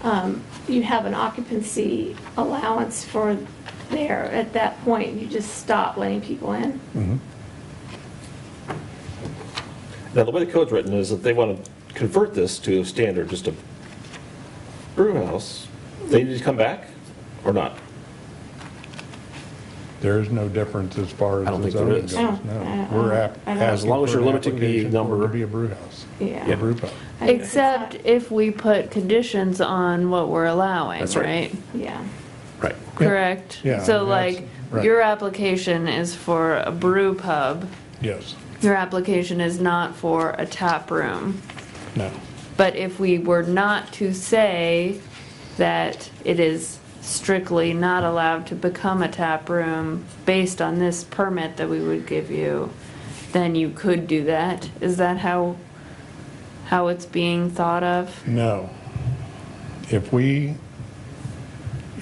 um, you have an occupancy allowance for there. At that point, you just stop letting people in. Now, the way the code's written is that they want to convert this to a standard, just a brew house, they need to come back or not? There is no difference as far as I don't the think there zoning is. goes, oh, I don't- I no. don't- We're ap- I don't- asking As long as for you're an limiting the application for it number- to be a brew house, a Yeah. brew pub. Except if we put conditions on what we're allowing, That's right. right? Yeah. Right. Yeah. Correct? Yeah, So that's- like, right. your application is for a brew pub. Yes, Your application is not for a tap room. no. But if we were not to say that it is strictly not allowed to become a tap room based on this permit that we would give you, then you could do that. Is that how, how it's being thought of? No. If we,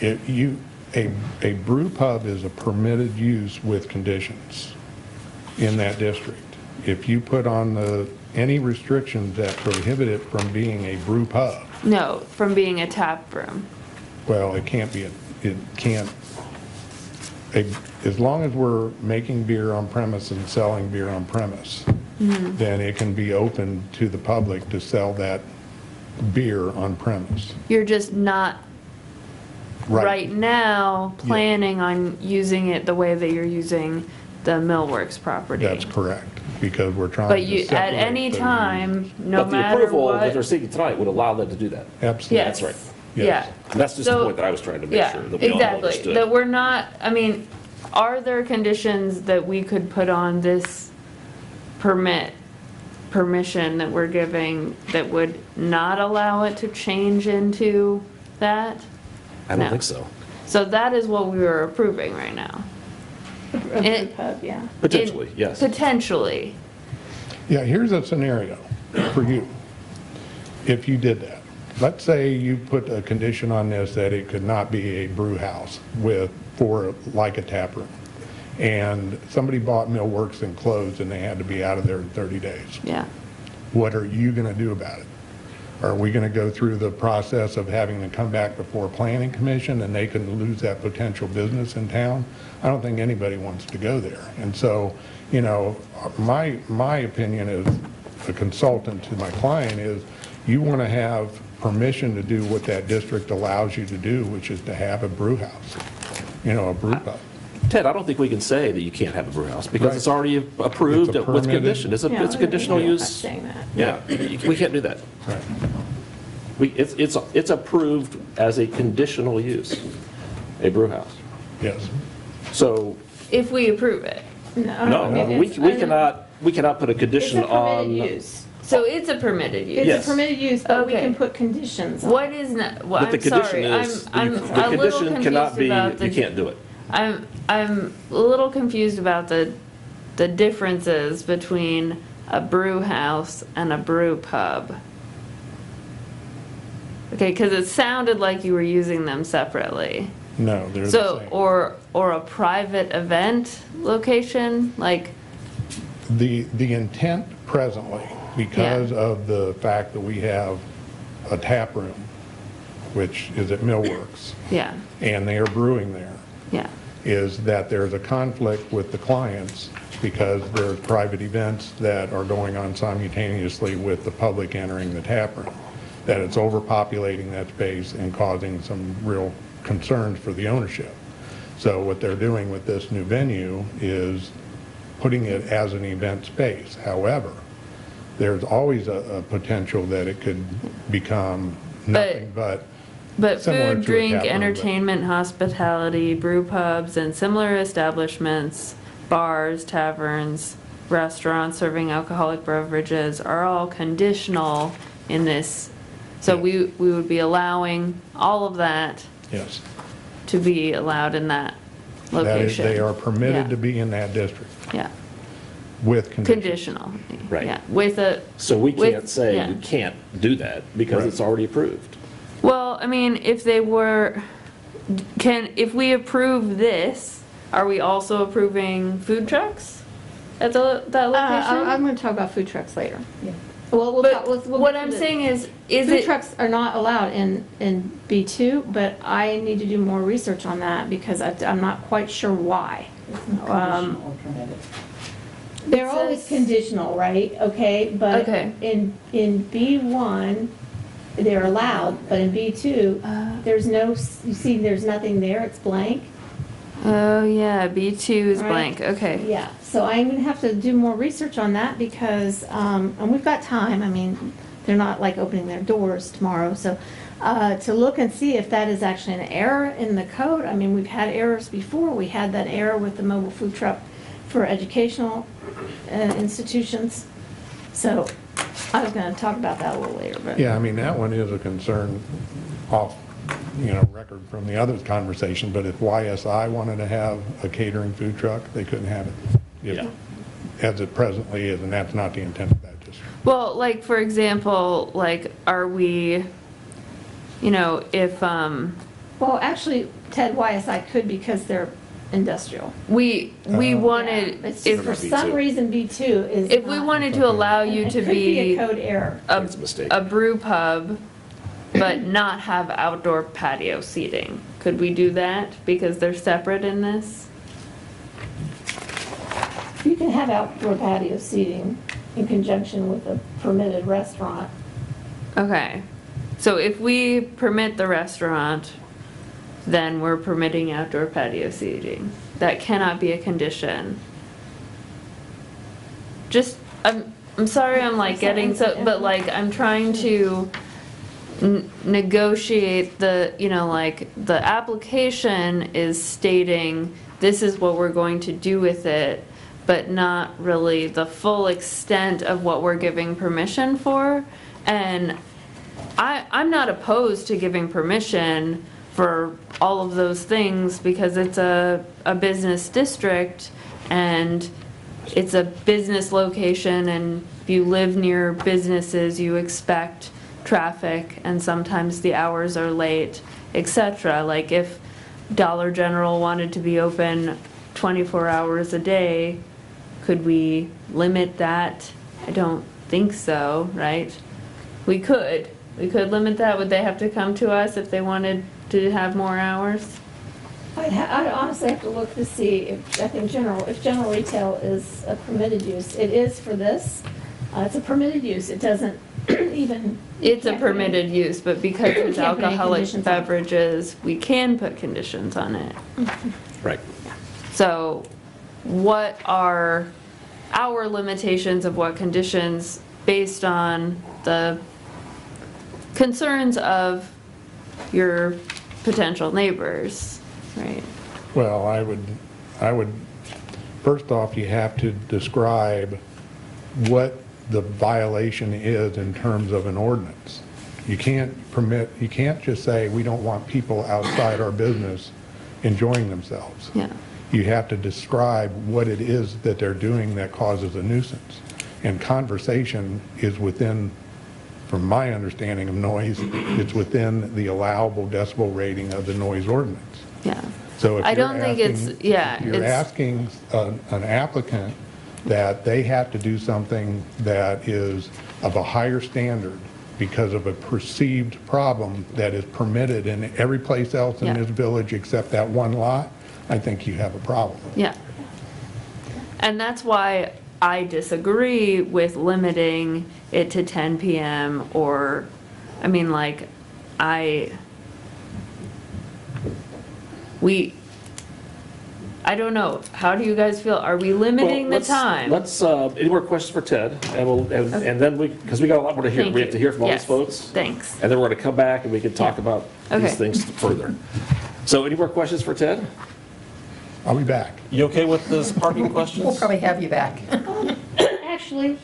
if you, a, a brew pub is a permitted use with conditions in that district. If you put on the, any restrictions that prohibit it from being a brew pub, No, from being a tap room. Well, it can't be, a- it can't, a- as long as we're making beer on premise and selling beer on premise, mm-hmm. then it can be open to the public to sell that beer on premise. You're just not right now planning on using it the way that you're using the Millworks property. That's correct, because we're trying But to you, at separate any the- time, no But the matter approval that they're what. seeking tonight would allow them to do that. Absolutely. Yes. That's right. Yes. Yeah. And that's just the So- point that I was trying to make Yeah, sure that we all exactly. understood. That we're not, I mean, are there conditions that we could put on this permit, permission that we're giving that would not allow it to change into that? I don't No. think so. So that is what we were approving right now. A It- pub, yeah. Potentially, In- yes. Potentially. Yeah, here's a scenario for you, if you did that. Let's say you put a condition on this that it could not be a brew house with, for, like a tap room. And somebody bought Millworks and closed and they had to be out of there in 30 days. Yeah. What are you going to do about it? Are we going to go through the process of having to come back before planning commission and they can lose that potential business in town? I don't think anybody wants to go there. And so, you know, my, my opinion as a consultant to my client is you want to have permission to do what that district allows you to do, which is to have a brew house, you know, a brew pub. Ted, I don't think we can say that you can't have a brew house because Right. it's already approved It's a with permitted- condition. It's a, Yeah, it's a I conditional agree with use. Saying that. Yeah, we can't do that. Right. We, it's, it's, it's approved as a conditional use, a brew house. Yes. So, If we approve it. no, it we, is- we cannot, we cannot put a It's condition a permitted on. use. So it's a permitted use. It's Yes. a permitted use, but we Okay. can put conditions on it. What is not, well, But the I'm condition sorry, I'm, is, I'm you- a the little condition cannot confused be, about the. you can't do it. I'm, I'm a little confused about the, the differences between a brew house and a brew pub. Okay, because it sounded like you were using them separately. No, they're the So, same. or, or a private event location, like, The, the intent presently, because of the fact that we have a tap room, which is at Millworks, yeah, and they are brewing there, yeah, is that there's a conflict with the clients because there's private events that are going on simultaneously with the public entering the tap room, that it's overpopulating that space and causing some real concerns for the ownership. So what they're doing with this new venue is putting it as an event space. However, there's always a, a potential that it could become nothing but, But Similar food, to a drink, but- entertainment, hospitality, brew pubs, and similar establishments, bars, taverns, restaurants serving alcoholic beverages are all conditional in this. So we, we would be allowing all of that yes. to be allowed in that That is, location. they are permitted to be in that district Yeah, with conditions. conditional. Right. Yeah, With a, So we With- can't say yeah. you can't do that because Right. it's already approved. well, I mean, if they were, can, if we approve this, are we also approving food trucks at the, that Uh, location? I- I'm going to talk about food trucks later. Well, we'll But talk- we'll- we'll what get I'm the- saying is, is Food it, trucks are not allowed in, in B2, but I need to do more research on that because I, I'm not quite sure why. Um, They're It always conditional, right? Okay, but Okay. in, in B1, they're allowed, but in B2, Uh. there's no, s- you see, there's nothing there, it's blank. Oh, yeah, B2 is Right. blank, okay. Yeah, so I'm gonna have to do more research on that because, um, and we've got time, I mean, they're not like opening their doors tomorrow, so, uh, to look and see if that is actually an error in the code. I mean, we've had errors before, we had that error with the mobile food truck for educational, uh, institutions. So, I was gonna talk about that a little later, but. Yeah, I mean, that one is a concern off, you know, record from the other conversation, but if YSI wanted to have a catering food truck, they couldn't have it. if- Yeah. As it presently is, and that's not the intent of that district. Well, like, for example, like, are we, you know, if, um, Well, actually, Ted YSI could because they're industrial. we, we Uh-huh. wanted, Yeah, It's just if, for B2. some reason B2 is if we not- wanted to allow you It to could be be a code error. a, It's a mistake. a brew pub, but not have outdoor patio seating, could we do that? Because they're separate in this? You can have outdoor patio seating in conjunction with a permitted restaurant. Okay, so if we permit the restaurant, then we're permitting outdoor patio seating. That cannot be a condition. Just, I'm, I'm sorry I'm like getting so, but like, I'm trying to n- negotiate the, you know, like, the application is stating, this is what we're going to do with it, but not really the full extent of what we're giving permission for. And I, I'm not opposed to giving permission for all of those things because it's a, a business district and it's a business location and if you live near businesses, you expect traffic and sometimes the hours are late, etc. Like if Dollar General wanted to be open 24 hours a day, could we limit that? I don't think so, right? We could. We could limit that. Would they have to come to us if they wanted to have more hours? I'd ha- I'd honestly have to look to see if, I think general, if general retail is a permitted use. It is for this. Uh, It's a permitted use. It doesn't even. It's a can't put any- permitted use, but because it's Can't put any alcoholic conditions on it. beverages, we can put conditions on it. Right. So what are our limitations of what conditions based on the concerns of your potential neighbors, right? Well, I would, I would, first off, you have to describe what the violation is in terms of an ordinance. You can't permit, you can't just say, we don't want people outside our business enjoying themselves. Yeah. You have to describe what it is that they're doing that causes a nuisance. And conversation is within, from my understanding of noise, it's within the allowable decibel rating of the noise ordinance. Yeah. So if I you're don't think it's- asking- yeah, if You're it's- asking an an applicant that they have to do something that is of a higher standard because of a perceived problem that is permitted in every place else in Yeah. this village except that one lot, I think you have a problem. Yeah. And that's why I disagree with limiting it to 10 PM or, I mean, like, I, we, I don't know, how do you guys feel? Are we limiting Well, the let's- time? Let's, uh, any more questions for Ted? And we'll, and and then we, because we got a lot more to hear. Thank We you. have to hear from all these Yes, folks. Thanks. And then we're going to come back and we can talk Yeah. about Okay. these things further. So any more questions for Ted? I'll be back. You okay with this parking questions? We'll probably have you back. Actually,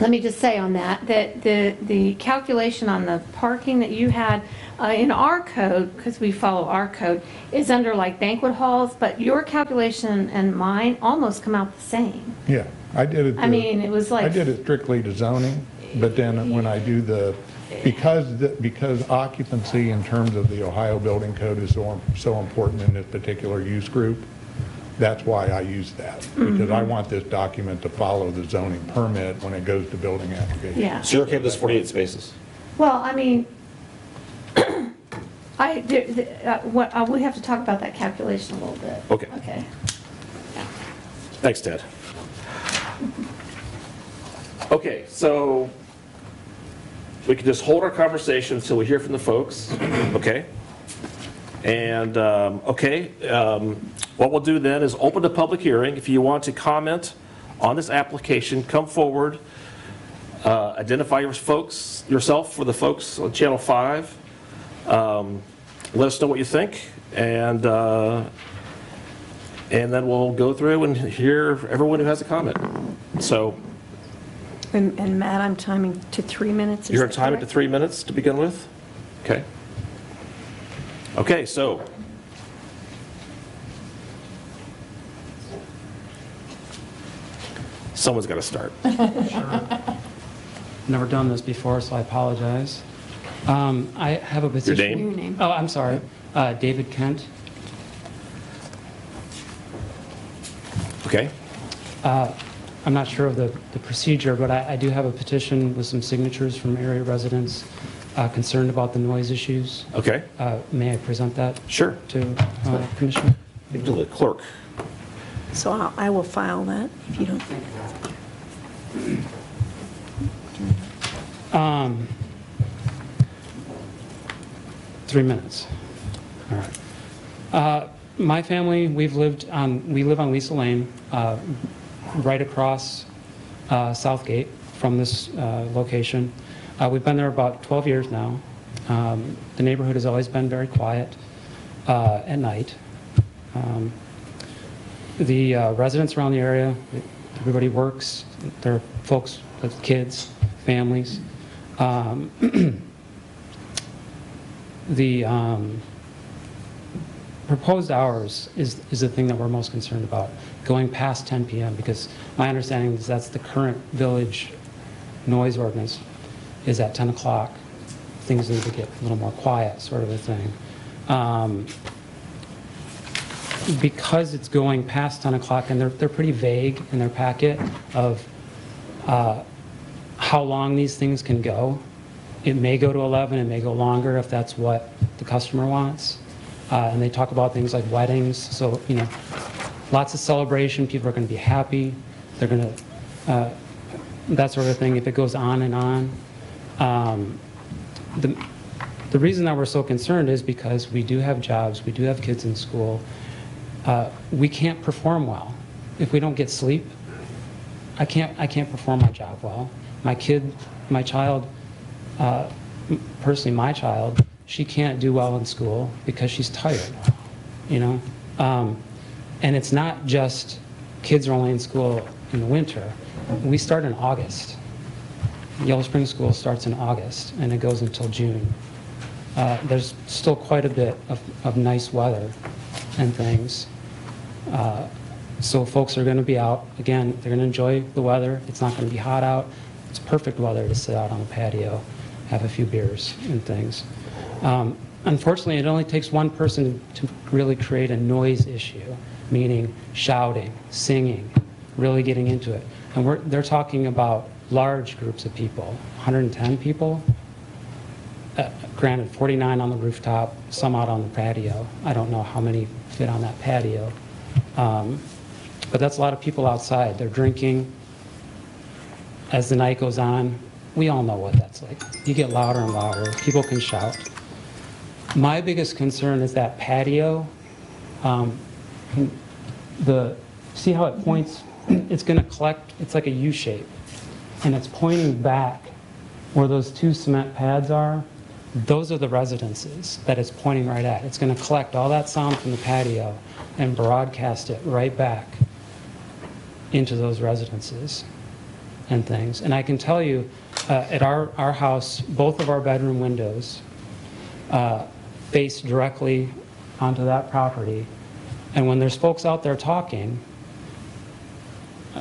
let me just say on that, that the, the calculation on the parking that you had uh, in our code, because we follow our code, is under like banquet halls, but your calculation and mine almost come out the same. Yeah, I did it. I mean, it was like. I did it strictly to zoning, but then when I do the, because, the- because occupancy in terms of the Ohio Building Code is so, so important in this particular use group, that's why I use that. Because I want this document to follow the zoning permit when it goes to building application. Yeah. So you're okay with this 48 spaces? Well, I mean, I, there- the- uh, what, uh, we have to talk about that calculation a little bit. Okay. Okay. Thanks, Ted. Okay, so we can just hold our conversation until we hear from the folks, okay? And, um, okay, um, what we'll do then is open the public hearing. If you want to comment on this application, come forward, uh, identify your folks, yourself for the folks on Channel 5. Um, Let us know what you think, and, uh, and then we'll go through and hear everyone who has a comment. So And and Matt, I'm timing to three minutes. is you're that going to time it to correct? three minutes to begin with? Okay. Okay, so, someone's got to start. Never done this before, so I apologize. Um, I have a position. name? Your name. Oh, I'm sorry. Uh, David Kent. Okay? Uh, I'm not sure of the the procedure, but I I do have a petition with some signatures from area residents uh, concerned about the noise issues. Okay, Uh, May I present that sure. to uh, Commissioner? To the clerk. So I'll- I will file that if you don't. Um, Three minutes. All right. Uh, My family, we've lived on, we live on Lisa Lane, uh, right across uh, Southgate from this uh, location. Uh, We've been there about 12 years now. Um, The neighborhood has always been very quiet uh, at night. Um, The uh, residents around the area, everybody works, they're folks with kids, families. Um, The um, proposed hours is, is the thing that we're most concerned about, going past 10 PM, because my understanding is that's the current village noise ordinance, is at 10 o'clock. Things need to get a little more quiet, sort of a thing. Um, Because it's going past 10 o'clock, and they're, they're pretty vague in their packet of uh, how long these things can go. It may go to 11, it may go longer if that's what the customer wants. Uh, And they talk about things like weddings, so, you know, lots of celebration, people are going to be happy, they're going to, that sort of thing, if it goes on and on. Um, The the reason that we're so concerned is because we do have jobs, we do have kids in school. Uh, We can't perform well if we don't get sleep. I can't, I can't perform my job well. My kid, my child, uh, personally, my child, she can't do well in school because she's tired, you know? Um, And it's not just kids are only in school in the winter. We start in August. Yellow Spring School starts in August, and it goes until June. Uh, There's still quite a bit of, of nice weather and things. Uh, So folks are going to be out, again, they're going to enjoy the weather, it's not going to be hot out, it's perfect weather to sit out on the patio, have a few beers and things. Um, Unfortunately, it only takes one person to really create a noise issue, meaning shouting, singing, really getting into it. And we're, they're talking about large groups of people, 110 people, uh, granted, 49 on the rooftop, some out on the patio. I don't know how many fit on that patio. Um, But that's a lot of people outside. They're drinking as the night goes on. We all know what that's like. You get louder and louder. People can shout. My biggest concern is that patio. um, The, see how it points? It's going to collect, it's like a U shape. And it's pointing back where those two cement pads are, those are the residences that it's pointing right at. It's going to collect all that sound from the patio and broadcast it right back into those residences and things. And I can tell you, uh, at our, our house, both of our bedroom windows uh, face directly onto that property. And when there's folks out there talking,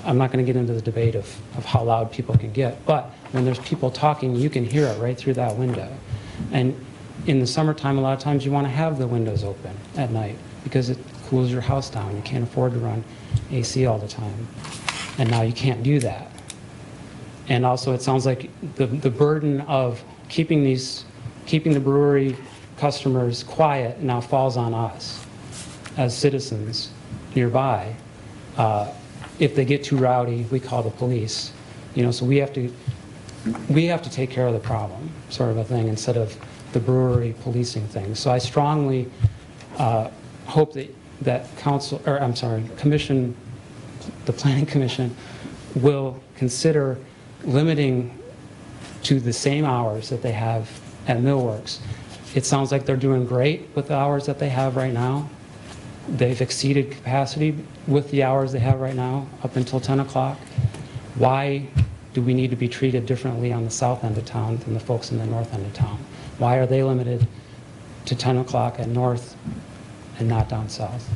I'm not going to get into the debate of, of how loud people can get, but when there's people talking, you can hear it right through that window. And in the summertime, a lot of times you want to have the windows open at night because it cools your house down. You can't afford to run AC all the time. And now you can't do that. And also, it sounds like the, the burden of keeping these, keeping the brewery customers quiet now falls on us as citizens nearby. Uh, If they get too rowdy, we call the police. You know, so we have to, we have to take care of the problem, sort of a thing, instead of the brewery policing things. So I strongly uh, hope that, that council, or I'm sorry, commission, the planning commission will consider limiting to the same hours that they have at Millworks. It sounds like they're doing great with the hours that they have right now. They've exceeded capacity with the hours they have right now, up until 10 o'clock. Why do we need to be treated differently on the south end of town than the folks in the north end of town? Why are they limited to 10 o'clock at north and not down south?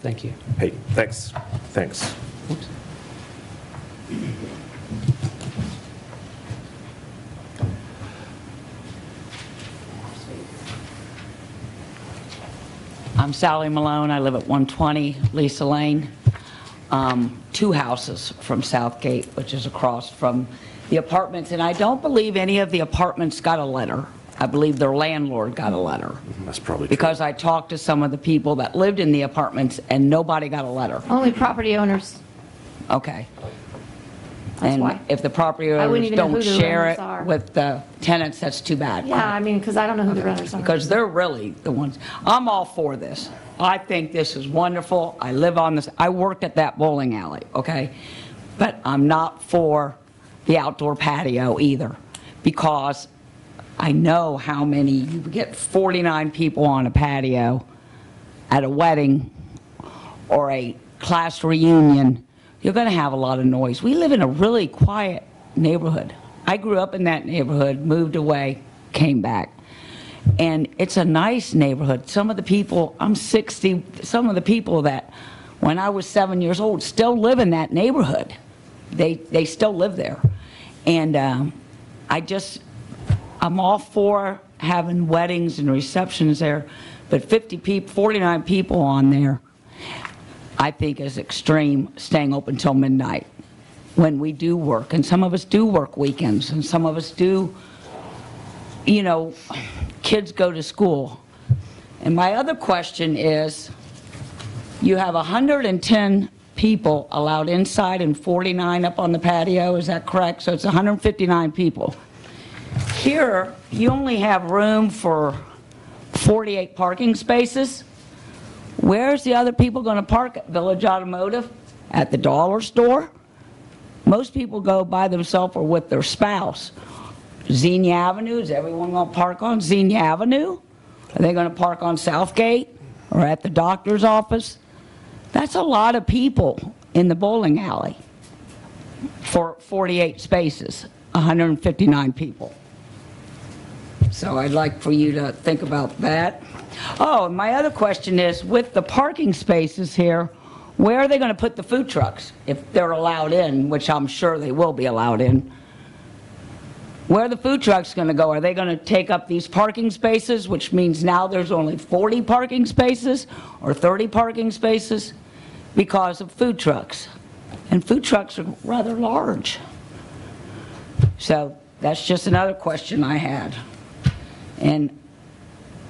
Thank you. Hey, thanks, thanks. Oops. I'm Sally Malone. I live at 120 Lisa Lane, um, two houses from Southgate, which is across from the apartments. And I don't believe any of the apartments got a letter. I believe their landlord got a letter. That's probably true. Because I talked to some of the people that lived in the apartments, and nobody got a letter. Only property owners. Okay. That's why. And if the property I wouldn't owners even know don't the share renters it are. with the tenants, that's too bad. Yeah, I mean, because I don't know who the renters are. because they're really the ones, I'm all for this. I think this is wonderful. I live on this, I worked at that bowling alley, okay? But I'm not for the outdoor patio either, because I know how many, you get 49 people on a patio at a wedding or a class reunion, you're going to have a lot of noise. We live in a really quiet neighborhood. I grew up in that neighborhood, moved away, came back. And it's a nice neighborhood. Some of the people, I'm 60, some of the people that, when I was seven years old, still live in that neighborhood. They, they still live there. And um, I just, I'm all for having weddings and receptions there, but 50 people, 49 people on there, I think is extreme, staying open till midnight when we do work. And some of us do work weekends, and some of us do, you know, kids go to school. And my other question is, you have 110 people allowed inside and 49 up on the patio, is that correct? So it's 159 people. Here, you only have room for 48 parking spaces. Where's the other people going to park at Village Automotive? At the dollar store? Most people go by themselves or with their spouse. Xenia Avenue, is everyone going to park on Xenia Avenue? Are they going to park on Southgate or at the doctor's office? That's a lot of people in the bowling alley for 48 spaces, 159 people. So I'd like for you to think about that. Oh, my other question is, with the parking spaces here, where are they going to put the food trucks if they're allowed in, which I'm sure they will be allowed in? Where are the food trucks going to go? Are they going to take up these parking spaces, which means now there's only 40 parking spaces or 30 parking spaces because of food trucks? And food trucks are rather large. So that's just another question I had. And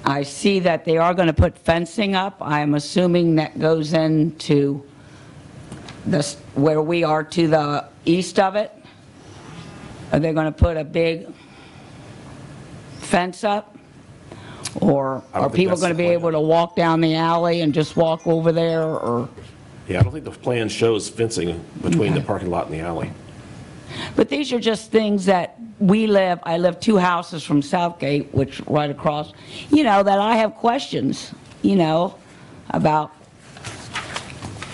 I see that they are going to put fencing up. I'm assuming that goes into this, where we are to the east of it. Are they going to put a big fence up? Or I don't are think people that's going to the be plan. able to walk down the alley and just walk over there, or? Yeah, I don't think the plan shows fencing between the parking lot and the alley. But these are just things that we live, I live two houses from Southgate, which right across, you know, that I have questions, you know, about,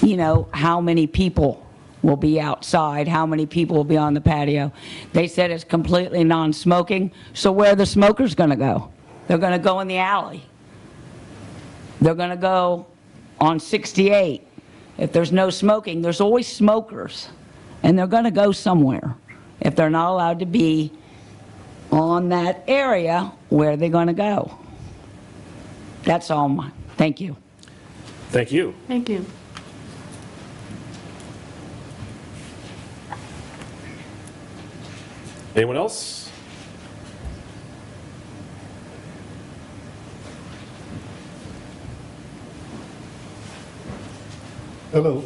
you know, how many people will be outside, how many people will be on the patio. They said it's completely non-smoking, so where are the smokers going to go? They're going to go in the alley. They're going to go on 68. If there's no smoking, there's always smokers, and they're going to go somewhere. If they're not allowed to be on that area, where are they going to go? That's all my, thank you. Thank you. Thank you. Anyone else? Hello,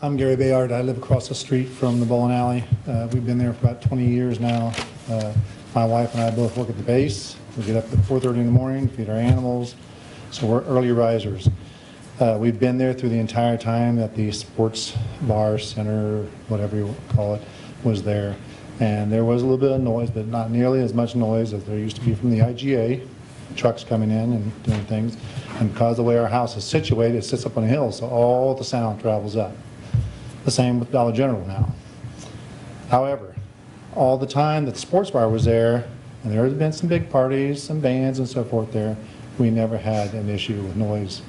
I'm Gary Bayard. I live across the street from the bowling alley. Uh, We've been there for about 20 years now. Uh, My wife and I both work at the base. We get up at 4:30 in the morning, feed our animals, so we're early risers. Uh, We've been there through the entire time that the sports bar, center, whatever you call it, was there. And there was a little bit of noise, but not nearly as much noise as there used to be from the IGA, trucks coming in and doing things. And because the way our house is situated, it sits up on a hill, so all the sound travels up. The same with Dollar General now. However, all the time that the sports bar was there, and there had been some big parties, some bands and so forth there, we never had an issue with noise.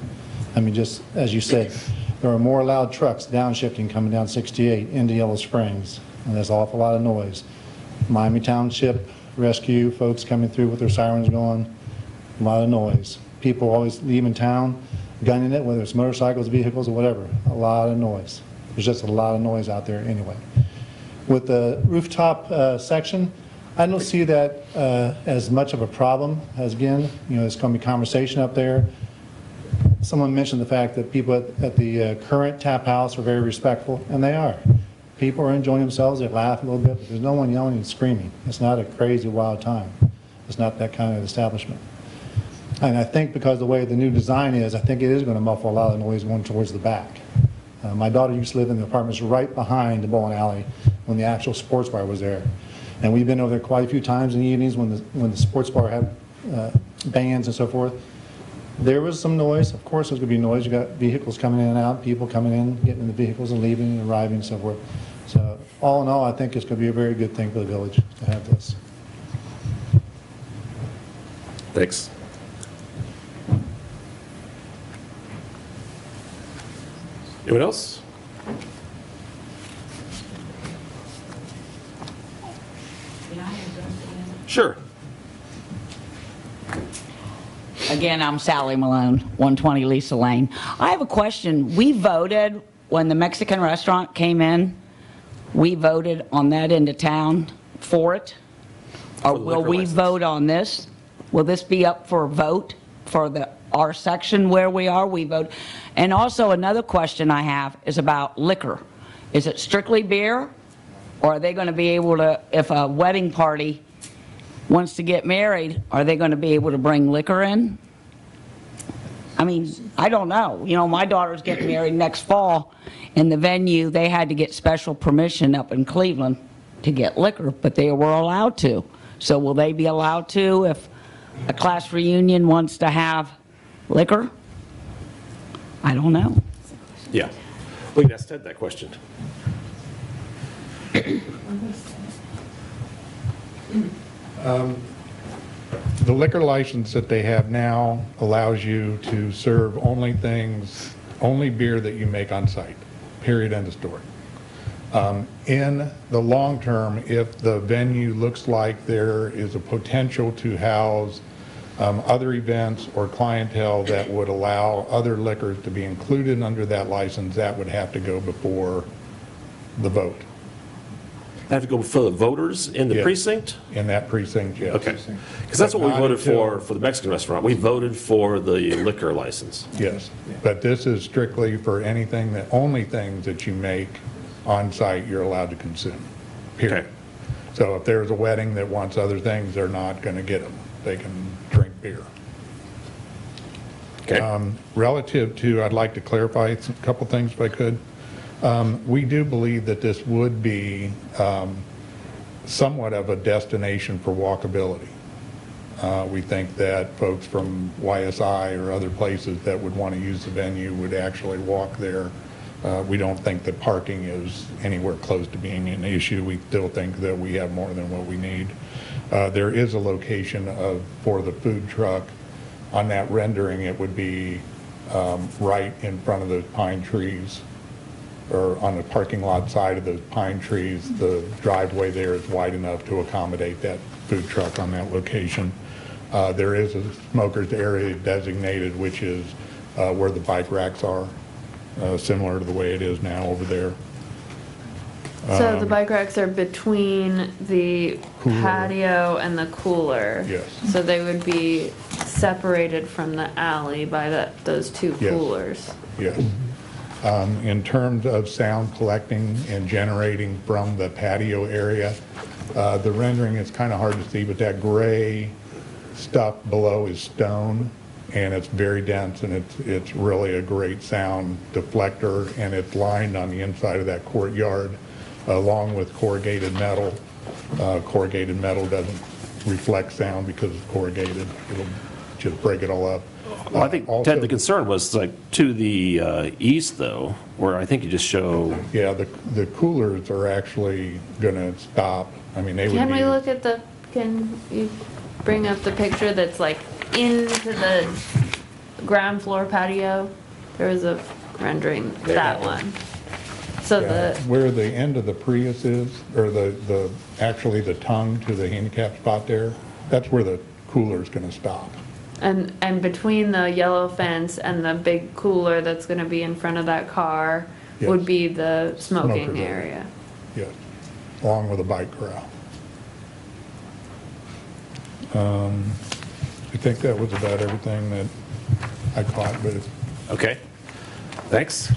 I mean, just as you said, there are more loud trucks downshifting coming down 68 into Yellow Springs, and there's an awful lot of noise. Miami Township rescue folks coming through with their sirens going, a lot of noise. People always leaving town, gunning it, whether it's motorcycles, vehicles, or whatever, a lot of noise. There's just a lot of noise out there anyway. With the rooftop uh, section, I don't see that uh, as much of a problem as, again, you know, there's going to be conversation up there. Someone mentioned the fact that people at- at the uh, current tap house are very respectful, and they are. People are enjoying themselves, they laugh a little bit, but there's no one yelling and screaming. It's not a crazy wild time. It's not that kind of establishment. And I think because the way the new design is, I think it is going to muffle a lot of the noise going towards the back. Uh, My daughter used to live in the apartments right behind the bowling alley when the actual sports bar was there. And we've been over there quite a few times in the evenings when the, when the sports bar had uh, bands and so forth. There was some noise, of course there's going to be noise, you got vehicles coming in and out, people coming in, getting in the vehicles and leaving and arriving and so forth. So all in all, I think it's going to be a very good thing for the village to have this. Thanks. Anyone else? Sure. Again, I'm Sally Malone, 120 Lisa Lane. I have a question. We voted, when the Mexican restaurant came in, we voted on that into town for it? Or will we license. vote on this? Will this be up for a vote for the, our section where we are? We vote. And also, another question I have is about liquor. Is it strictly beer? Or are they going to be able to, if a wedding party wants to get married, are they going to be able to bring liquor in? I mean, I don't know. You know, my daughter's getting married next fall, and the venue, they had to get special permission up in Cleveland to get liquor, but they were allowed to. So will they be allowed to if a class reunion wants to have liquor? I don't know. Yeah. We can ask Ted that question. The liquor license that they have now allows you to serve only things, only beer that you make on site, period, end of story. Um, In the long term, if the venue looks like there is a potential to house um, other events or clientele that would allow other liquors to be included under that license, that would have to go before the vote I have to go before the voters in the Yeah. precinct? in that precinct, yes. Okay. Because that's what we But not voted for, until- for the Mexican restaurant. We voted for the liquor license. Yes, but this is strictly for anything that, only things that you make on site you're allowed to consume, Okay. period. So if there's a wedding that wants other things, they're not going to get them. They can drink. Okay. Um, Relative to, I'd like to clarify a couple things if I could. Um, We do believe that this would be um, somewhat of a destination for walkability. Uh, We think that folks from YSI or other places that would want to use the venue would actually walk there. Uh, We don't think that parking is anywhere close to being an issue. We still think that we have more than what we need. Uh, There is a location of, for the food truck. On that rendering, it would be um, right in front of those pine trees or on the parking lot side of those pine trees. The driveway there is wide enough to accommodate that food truck on that location. Uh, There is a smokers area designated, which is uh, where the bike racks are, uh, similar to the way it is now over there. So Um, the bike racks are between the patio and the cooler? Yes. So they would be separated from the alley by that, those two Yes. coolers? Yes. Um, In terms of sound collecting and generating from the patio area, uh, the rendering is kind of hard to see, but that gray stuff below is stone, and it's very dense, and it's, it's really a great sound deflector, and it's lined on the inside of that courtyard, along with corrugated metal. Uh, Corrugated metal doesn't reflect sound because it's corrugated. It'll just break it all up. Well, I think, Also- Ted, the concern was like to the uh, east, though, where I think you just show, Yeah, the, the coolers are actually gonna stop. I mean, they would. Can we look at the, can you bring up the picture that's like into the ground floor patio? There was a rendering, that one. So Yeah, the, Where the end of the Prius is, or the, the, actually the tongue to the handicap spot there, that's where the cooler's gonna stop. and, and between the yellow fence and the big cooler that's gonna be in front of that car would Yes. be the smoking area. area. Yes, along with a bike corral. Um, I think that was about everything that I caught, but it's okay, thanks.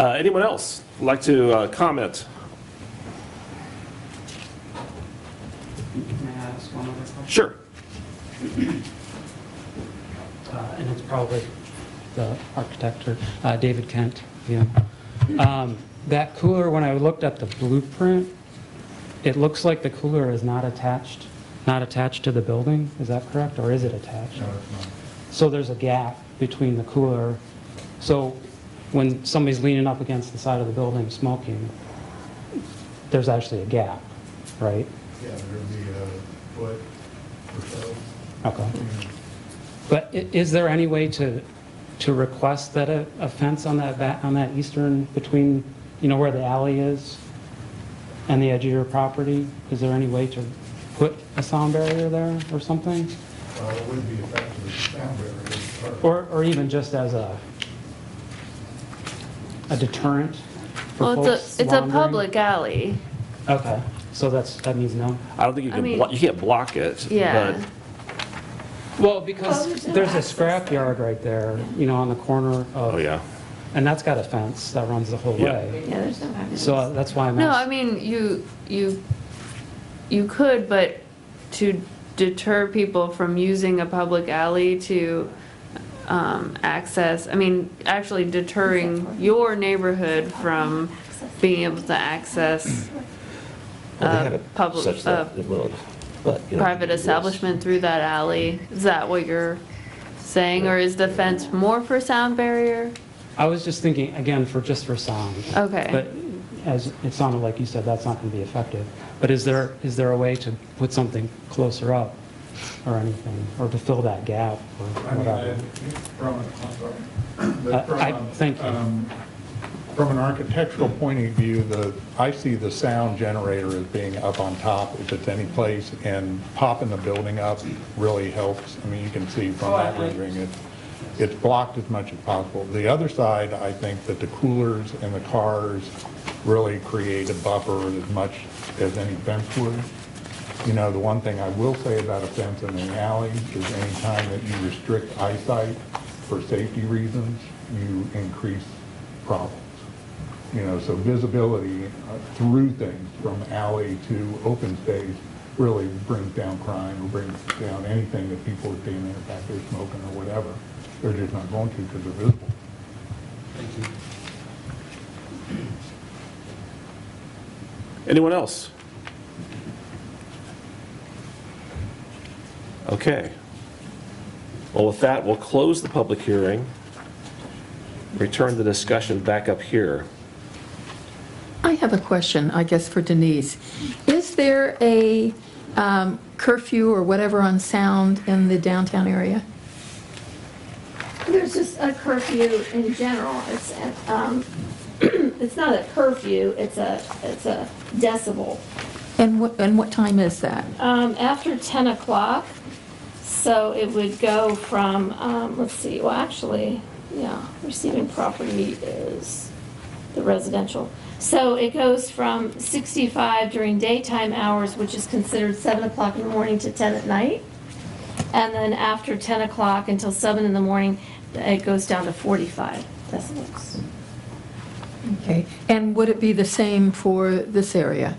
Uh, Anyone else like to uh, comment? May I ask one other question? Sure. Uh, And it's probably the architect, or uh, David Kent, yeah. Um, That cooler, when I looked at the blueprint, it looks like the cooler is not attached, not attached to the building, is that correct, or is it attached? So there's a gap between the cooler, so when somebody's leaning up against the side of the building smoking, there's actually a gap, right? Yeah, there'd be a foot or so. Okay. But i- is there any way to, to request that a a fence on that back, on that eastern, between, you know, where the alley is and the edge of your property? Is there any way to put a sound barrier there or something? Uh, it would be effective as a sound barrier. Or, or even just as a, a deterrent for Well, folks it's a, it's a wandering? public alley, Okay, so that's, that means no? I don't think you I can, mean- blo- you can't block it. yeah. but- Well, because there's a scrap yard right there, you know, on the corner of. Oh, yeah. And that's got a fence that runs the whole Yeah. way. Yeah, there's no access. So uh, that's why I'm No, I asking. mean, you, you, you could, but to deter people from using a public alley to um, access, I mean, actually deterring your neighborhood from being able to access Well, they a it public, such that a it will, but, you know, private yes. establishment through that alley. Is that what you're saying, or is the fence more for sound barrier? I was just thinking, again, for, just for sound. Okay. But as, it sounded like you said, that's not going to be effective. But is there, is there a way to put something closer up or anything, or to fill that gap or I mean, whatever? I- from, I'm sorry. Uh, But from I- a- thank you. um, From an architectural point of view, the, I see the sound generator as being up on top if it's any place, and popping the building up really helps. I mean, you can see from that rendering, it, it's blocked as much as possible. The other side, I think that the coolers and the cars really create a buffer as much as any fence would. You know, the one thing I will say about a fence in an alley is anytime that you restrict eyesight for safety reasons, you increase problems. You know, so visibility uh, through things from alley to open space really brings down crime or brings down anything that people are seeing there, they're smoking or whatever. They're just not going to because they're visible. Thank you. Anyone else? Okay. Well, with that, we'll close the public hearing, return the discussion back up here. I have a question, I guess, for Denise. Is there a um, curfew or whatever on sound in the downtown area? There's just a curfew in general. It's, um, it's not a curfew, it's a, it's a decibel. And what, and what time is that? Um, after 10 o'clock, so it would go from, um, let's see, well, actually, yeah, receiving property is the residential. So it goes from 65 during daytime hours, which is considered 7 o'clock in the morning to 10 at night. And then after 10 o'clock until 7 in the morning, it goes down to 45 decibels. Okay, and would it be the same for this area?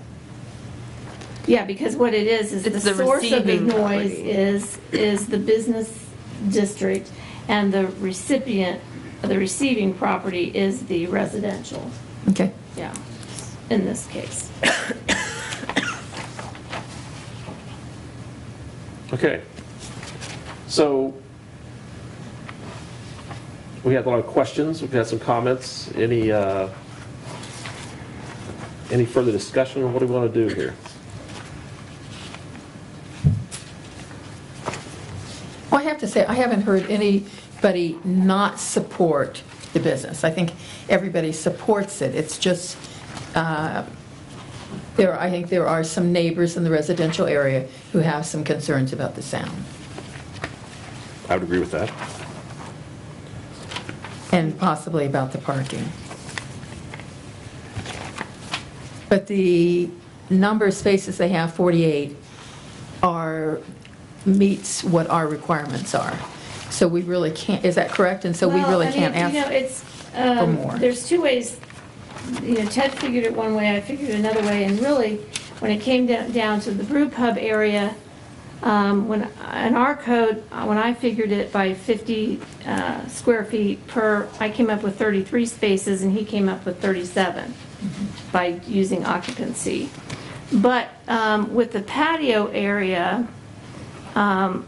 Yeah, because what it is, is the It's the source of the receiving noise property. is, is the business district, and the recipient, the receiving property is the residential, Okay. yeah, in this case. Okay. So we had a lot of questions, we've had some comments. Any, uh, any further discussion on what do we want to do here? Well, I have to say, I haven't heard anybody not support the business. I think everybody supports it. It's just, uh, there, I think there are some neighbors in the residential area who have some concerns about the sound, I would agree with that. and possibly about the parking. But the number of spaces they have, 48, are, meets what our requirements are. So we really can't, is that correct? And so we Well, really I mean, can't You know, ask it's, for um, more. there's two ways, you know, Ted figured it one way, I figured it another way, and really, when it came down, down to the brew pub area, um, when, in our code, uh, when I figured it by 50 uh, square feet per, I came up with 33 spaces, and he came up with 37 by using occupancy. But um, with the patio area, um,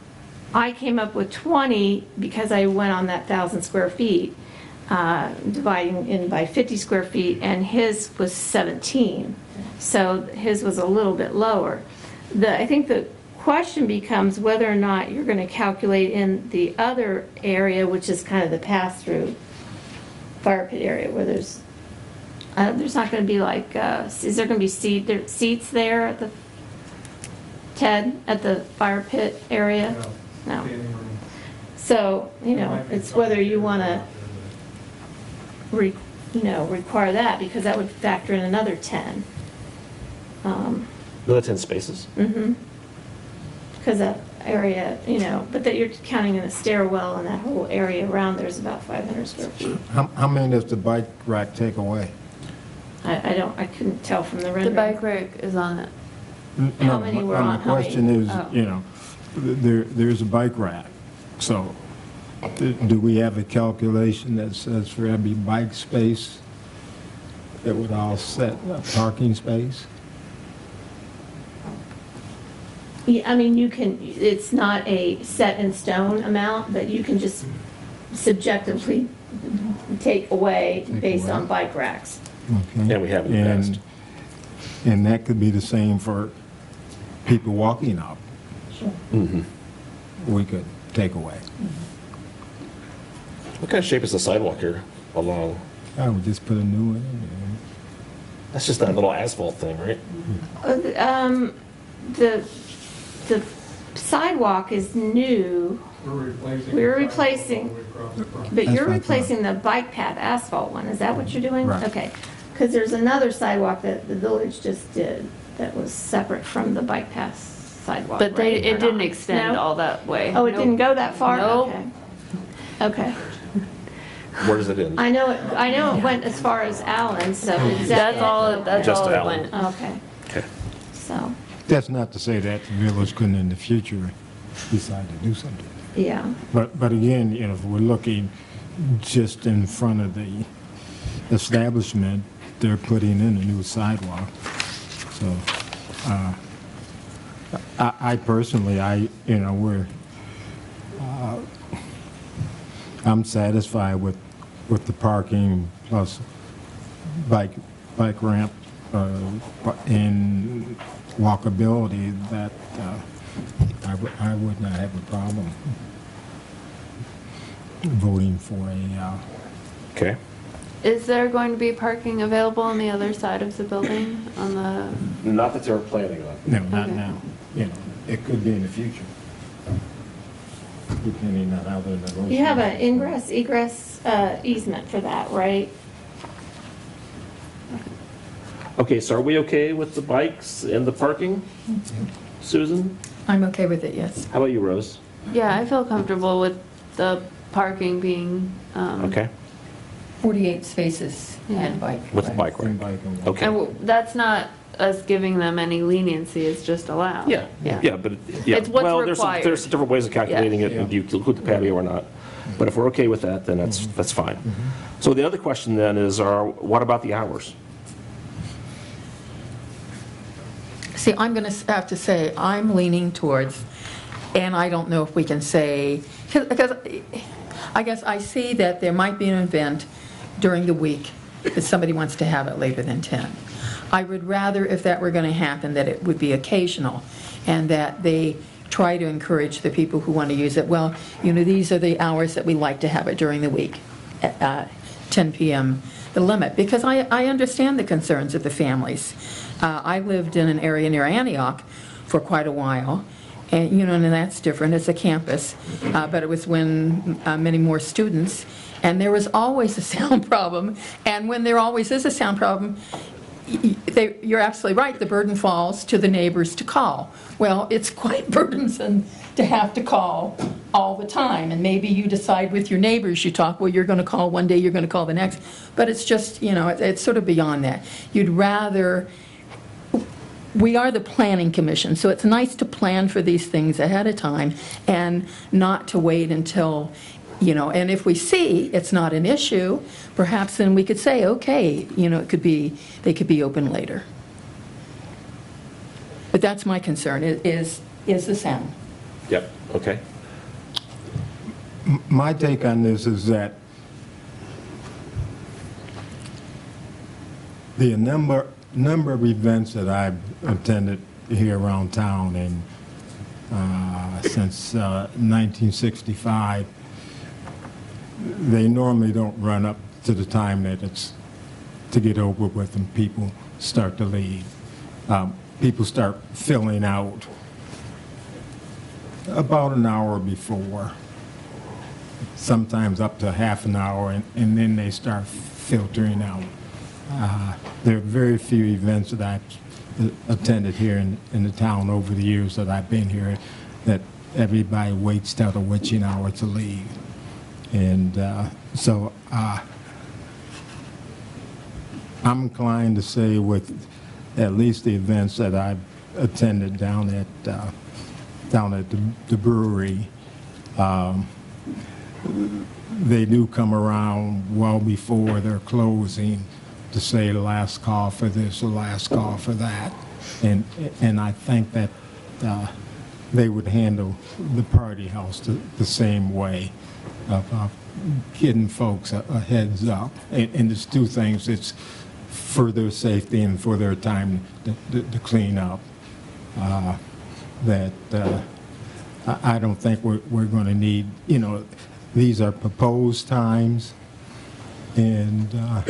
I came up with 20 because I went on that 1,000 square feet, uh, dividing in by 50 square feet, and his was 17. So his was a little bit lower. The, I think the question becomes whether or not you're going to calculate in the other area, which is kind of the pass-through fire pit area, where there's, uh, there's not going to be like, uh, is there going to be seat, there, seats there at the, Ted, at the fire pit area? No. So, you know, it's whether you want to, re, you know, require that, because that would factor in another 10. Um, Another 10 spaces? mhm. Because that area, you know, but that you're counting in the stairwell and that whole area around there's about 500 square feet. How, how many does the bike rack take away? I, I don't, I couldn't tell from the The rendering. bike rack is on it. N- How no, many my- were on- My how many- question is, oh. you know, there, there's a bike rack, so do do we have a calculation that says for every bike space, it would offset a parking space? Yeah, I mean, you can, it's not a set in stone amount, but you can just subjectively take away Take based away. on bike racks. Okay. And we have in the And- past. And that could be the same for people walking up. Mhm. We could take away. What kind of shape is the sidewalk here along? I would just put a new one in There. That's just that little asphalt thing, right? Uh, the- Um, the, the sidewalk is new, We're replacing. We're replacing- but you're That's what I replacing the bike path asphalt one, is that what you're doing? Right. Okay, because there's another sidewalk that the village just did that was separate from the bike path sidewalk, But they, right, it didn't not? extend No? all that way. Oh, it Nope. didn't go that far? Nope. Okay. Okay. Where does it end? I know, it. I know it went as far as Allen, so is that That's all, it- that's Just all it Allen. went. Okay, Okay. so. That's not to say that the village couldn't in the future decide to do something. yeah. But, but again, you know, if we're looking just in front of the establishment, they're putting in a new sidewalk. So, uh, I, I personally, I, you know, we're, uh, I'm satisfied with, with the parking plus bike, bike ramp, uh, and walkability that, uh, I would, I would not have a problem voting for a, uh, Okay. Is there going to be parking available on the other side of the building, on the, Not that they're planning on. no, not Okay. now, you know, it could be in the future. Depending on how they're negotiating. You have an ingress egress uh, easement for that, right? Okay, so are we okay with the bikes and the parking? Susan? I'm okay with it, yes. How about you, Rose? yeah, I feel comfortable with the parking being, um, Okay. 48 spaces and bike. With the bike rack. bike and walk. Okay. And w- that's not us giving them any leniency, it's just allowed. Yeah, yeah, but, yeah. It's what's Well, there's some- required. There's different ways of calculating it, if you include the patio or not. But if we're okay with that, then that's, that's fine. So the other question then is, are, what about the hours? See, I'm going to have to say, I'm leaning towards, and I don't know if we can say, because I guess I see that there might be an event during the week that somebody wants to have it later than 10. I would rather, if that were going to happen, that it would be occasional, and that they try to encourage the people who want to use it, well, you know, these are the hours that we like to have it during the week, uh, 10 PM, the limit, because I, I understand the concerns of the families. Uh, I lived in an area near Antioch for quite a while, and, you know, and that's different, it's a campus, uh, but it was when uh, many more students, and there was always a sound problem, and when there always is a sound problem, they- you're absolutely right, the burden falls to the neighbors to call. Well, it's quite burdensome to have to call all the time, and maybe you decide with your neighbors, you talk, well, you're going to call one day, you're going to call the next, but it's just, you know, it- it's sort of beyond that. You'd rather, we are the planning commission, so it's nice to plan for these things ahead of time and not to wait until, you know, and if we see it's not an issue, perhaps then we could say, okay, you know, it could be, they could be open later. But that's my concern, is, is the sound. Yep, okay. My take on this is that the number, number of events that I've attended here around town and uh, since uh, 1965, they normally don't run up to the time that it's to get over with and people start to leave. Um, People start filling out about an hour before sometimes up to half an hour, and, and then they start filtering out. Uh, there are very few events that I've attended here in, in the town over the years that I've been here that everybody waits till the witching hour to leave. And uh, so uh, I'm inclined to say with at least the events that I've attended down at, uh, down at the the brewery, they do come around well before they're closing to say last call for this, the last call for that. And, and I think that uh, they would handle the party house the, the same way of uh, giving folks a, a heads up. And, and it's two things, it's for their safety and for their time to, to, to clean up. Uh, that uh, I I don't think we're, we're going to need, you know, these are proposed times, and uh,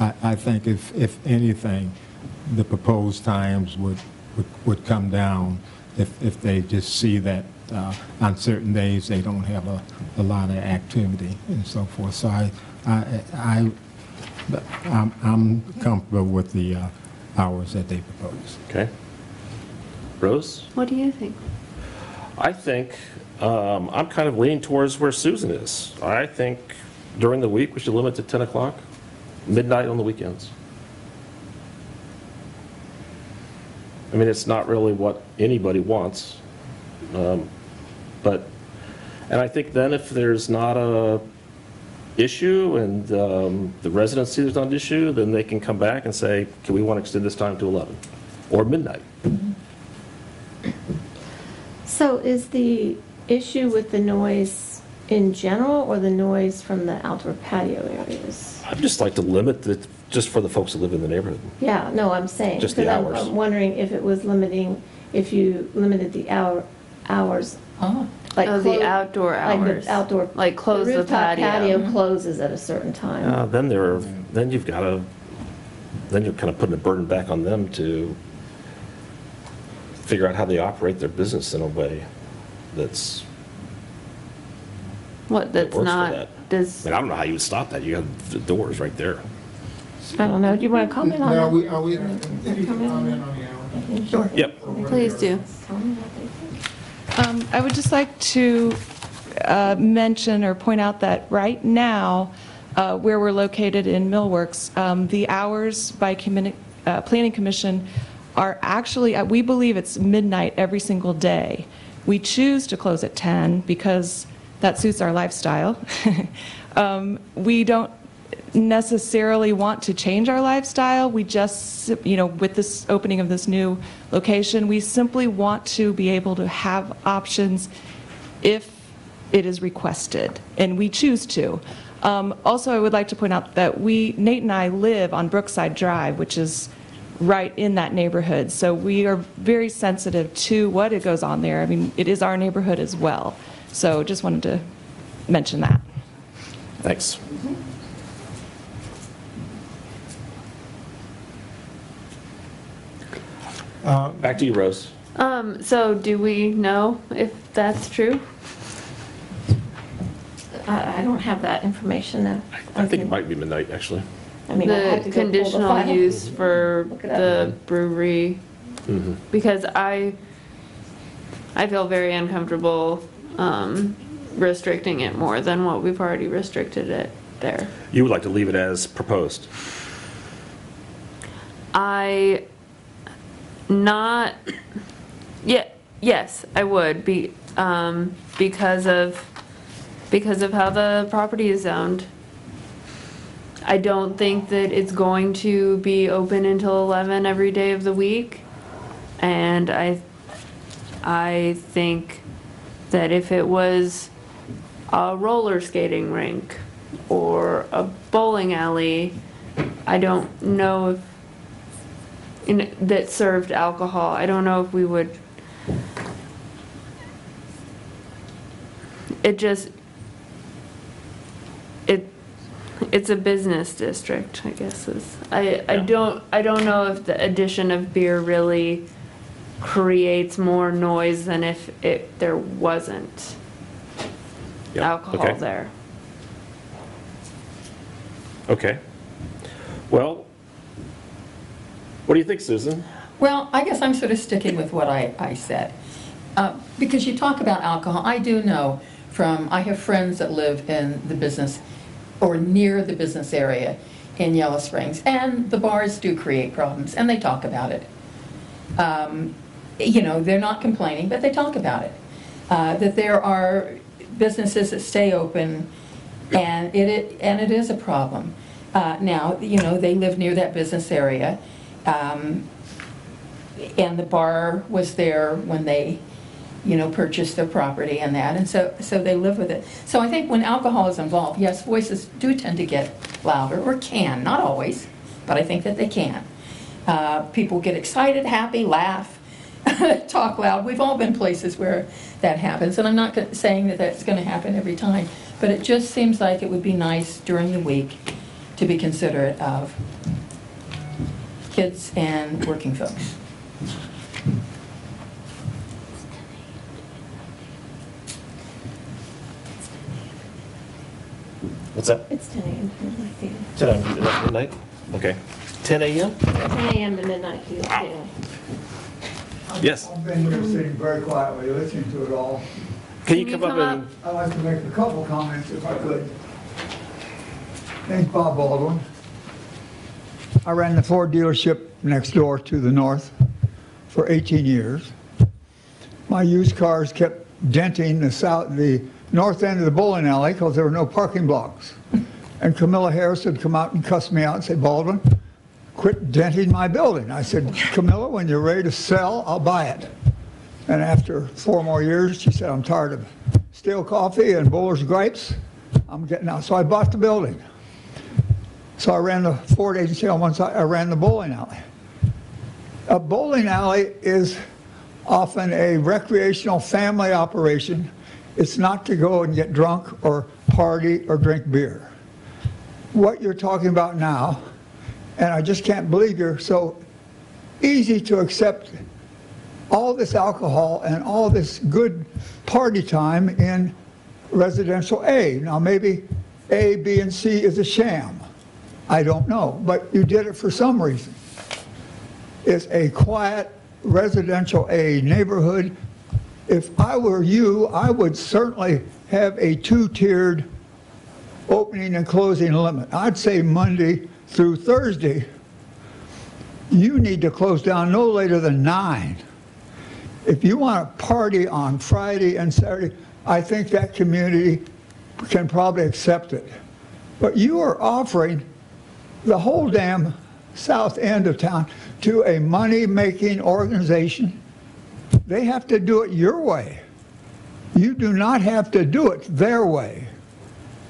I, I think if, if anything, the proposed times would, would, would come down if, if they just see that uh, on certain days, they don't have a, a lot of activity and so forth. So I, I, I, I'm, I'm comfortable with the uh, hours that they propose. Okay. Rose? What do you think? I think, um, I'm kind of leaning towards where Susan is. I think during the week, we should limit to 10 o'clock, midnight on the weekends. I mean, it's not really what anybody wants, um, but, and I think then if there's not a issue and um, the residents see there's not an issue, then they can come back and say, can we want to extend this time to 11, or midnight. So is the issue with the noise in general or the noise from the outdoor patio areas? I'd just like to limit it, just for the folks that live in the neighborhood. Yeah, no, I'm saying. Just the because I'm- hours. I'm wondering if it was limiting, if you limited the hour, hours. Oh. like Oh, the clo- outdoor like the. Outdoor. Like close the rooftop patio. patio closes at a certain time. Uh, Then there, are- then you've got to, then you're kind of putting a burden back on them to figure out how they operate their business in a way that's, What, that's works for not, that. I does, mean, I don't know how you would stop that. You have the doors right there. I don't know, do you want to comment on Now, that? we, are we, if you can comment on the hours? Sure. Yep. please do. Um, I would just like to uh, mention or point out that right now, uh, where we're located in Millworks, um, the hours by communi- uh, Planning Commission are actually, uh, we believe it's midnight every single day. We choose to close at 10 because that suits our lifestyle. Um, We don't necessarily want to change our lifestyle. We just, you know, with this opening of this new location, we simply want to be able to have options if it is requested, and we choose to. Um, Also, I would like to point out that we, Nate and I live on Brookside Drive, which is right in that neighborhood, so we are very sensitive to what it goes on there. I mean, it is our neighborhood as well, so just wanted to mention that. Thanks. Back to you, Rose. Um, so do we know if that's true? I, I don't have that information now. I think it might be midnight, actually. I mean, I have The to go pull the conditional file. use for Look it up. the brewery? Because I, I feel very uncomfortable, um, restricting it more than what we've already restricted it there. You would like to leave it as proposed? I not yeah yes I would be um, because of because of how the property is zoned. I don't think that it's going to be open until 11 every day of the week. And I I think that if it was a roller skating rink or a bowling alley, I don't know if in, that served alcohol. I don't know if we would. It just, it, it's a business district, I guess is, I, I Yeah. don't, I don't know if the addition of beer really creates more noise than if it, there wasn't Yeah, alcohol okay. there. Okay. Well, what do you think, Susan? Well, I guess I'm sort of sticking with what I, I said. Uh, Because you talk about alcohol, I do know from, I have friends that live in the business or near the business area in Yellow Springs, and the bars do create problems, and they talk about it. Um, You know, they're not complaining, but they talk about it. Uh, That there are businesses that stay open, and it- it, and it is a problem. Uh, Now, you know, they live near that business area, um, and the bar was there when they, you know, purchased their property and that, and so, so they live with it. So I think when alcohol is involved, yes, voices do tend to get louder, or can, not always, but I think that they can. Uh, People get excited, happy, laugh, talk loud. We've all been places where that happens, and I'm not saying that that's going to happen every time, but it just seems like it would be nice during the week to be considerate of kids and working folks. What's that? It's 10 a.m. to midnight, yeah. 10 a.m. midnight? Okay. 10 a.m.? 10 a.m. to midnight, yeah. Yes. I've been here sitting very quietly, listening to it all. Can you Can you come up come and, I'd like to make a couple comments if I could. Name's Bob Baldwin. I ran the Ford dealership next door to the north for 18 years. My used cars kept denting the south, the north end of the bowling alley because there were no parking blocks. And Camilla Harris would come out and cuss me out and say, Baldwin, quit denting my building. I said, Camilla, when you're ready to sell, I'll buy it. And after four more years, she said, I'm tired of stale coffee and bowler's gripes. I'm getting out. So I bought the building. So I ran the Ford agency on one side, I ran the bowling alley. A bowling alley is often a recreational family operation. It's not to go and get drunk or party or drink beer. What you're talking about now, and I just can't believe you're so easy to accept all this alcohol and all this good party time in residential A. Now, maybe A, B, and C is a sham. I don't know, but you did it for some reason. It's a quiet residential A neighborhood. If I were you, I would certainly have a two-tiered opening and closing limit. I'd say Monday through Thursday, you need to close down no later than nine. If you want to party on Friday and Saturday, I think that community can probably accept it. But you are offering the whole damn south end of town to a money-making organization. They have to do it your way. You do not have to do it their way.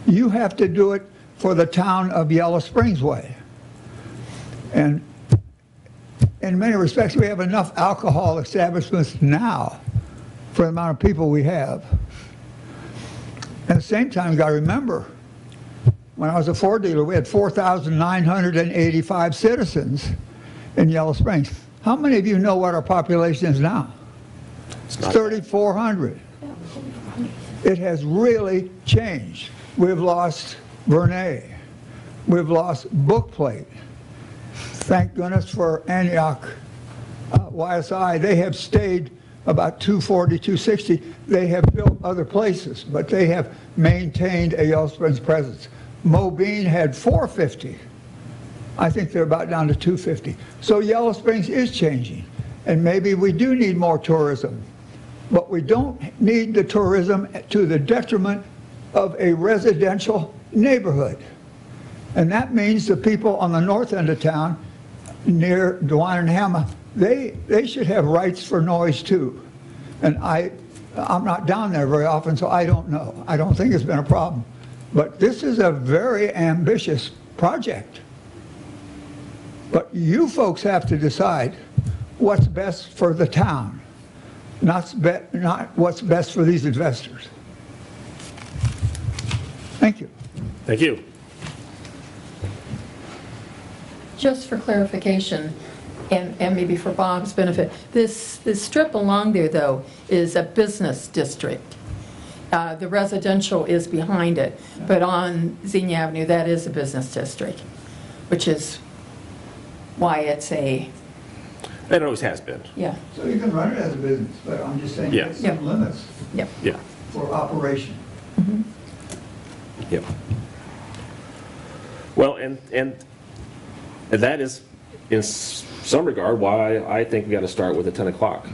You have to do it for the town of Yellow Springs way. And in many respects, we have enough alcohol establishments now for the amount of people we have. At the same time, you got to remember, when I was a Ford dealer, we had 4,985 citizens in Yellow Springs. How many of you know what our population is now? It's 3,400. It has really changed. We've lost Vernay. We've lost Bookplate. Thank goodness for Antioch uh, YSI. They have stayed about 240, 260. They have built other places, but they have maintained a Yellow Springs presence. Morris Bean had 450. I think they're about down to 250. So Yellow Springs is changing, and maybe we do need more tourism. But we don't need the tourism to the detriment of a residential neighborhood. And that means the people on the north end of town, near DeWine and Hamma, they, they should have rights for noise too. And I, I'm not down there very often, so I don't know. I don't think it's been a problem. But this is a very ambitious project. But you folks have to decide what's best for the town, not, be- not what's best for these investors. Thank you. Thank you. Just for clarification, and, and maybe for Bob's benefit, this, this strip along there, though, is a business district. Uh, The residential is behind it, but on Xenia Avenue, that is a business district, which is why it's a, It always has been. yeah, So you can run it as a business, but I'm just saying, Yeah. there's some limits yeah. Yeah. for operation. Yep. Well, and, and and that is, in s- some regard, why I think we got to start with a 10 o'clock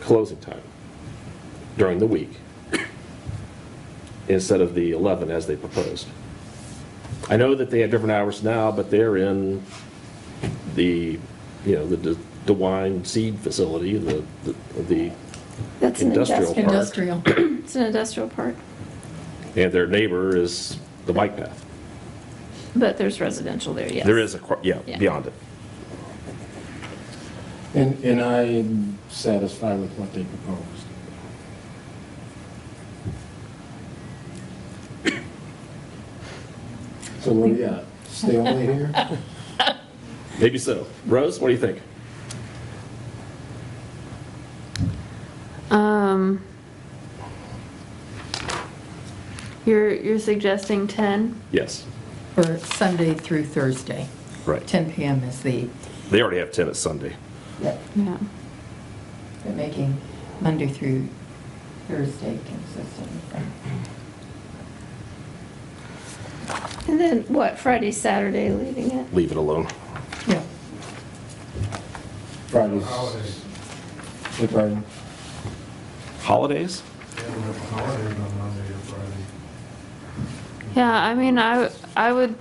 closing time during the week instead of the 11 as they proposed. I know that they have different hours now, but they're in the, you know, the DeWine seed facility, the, the- the That's an industrial park. Industrial. It's an industrial park, And their neighbor is the bike path. but there's residential there, yes. There is a, qu- yeah, Yeah. beyond it. And, and I am satisfied with what they proposed. So what do you got? Stay only here? Maybe so. Rose, what do you think? Um, you're, you're suggesting 10? Yes, For Sunday through Thursday. right. 10 PM is the, They already have 10 at Sunday. Yeah. they're making Monday through Thursday consistent. And then what, Friday, Saturday, leaving it? Leave it alone. Yeah. Fridays. Good Friday. Holidays? holidays Yeah, I mean, I, I would,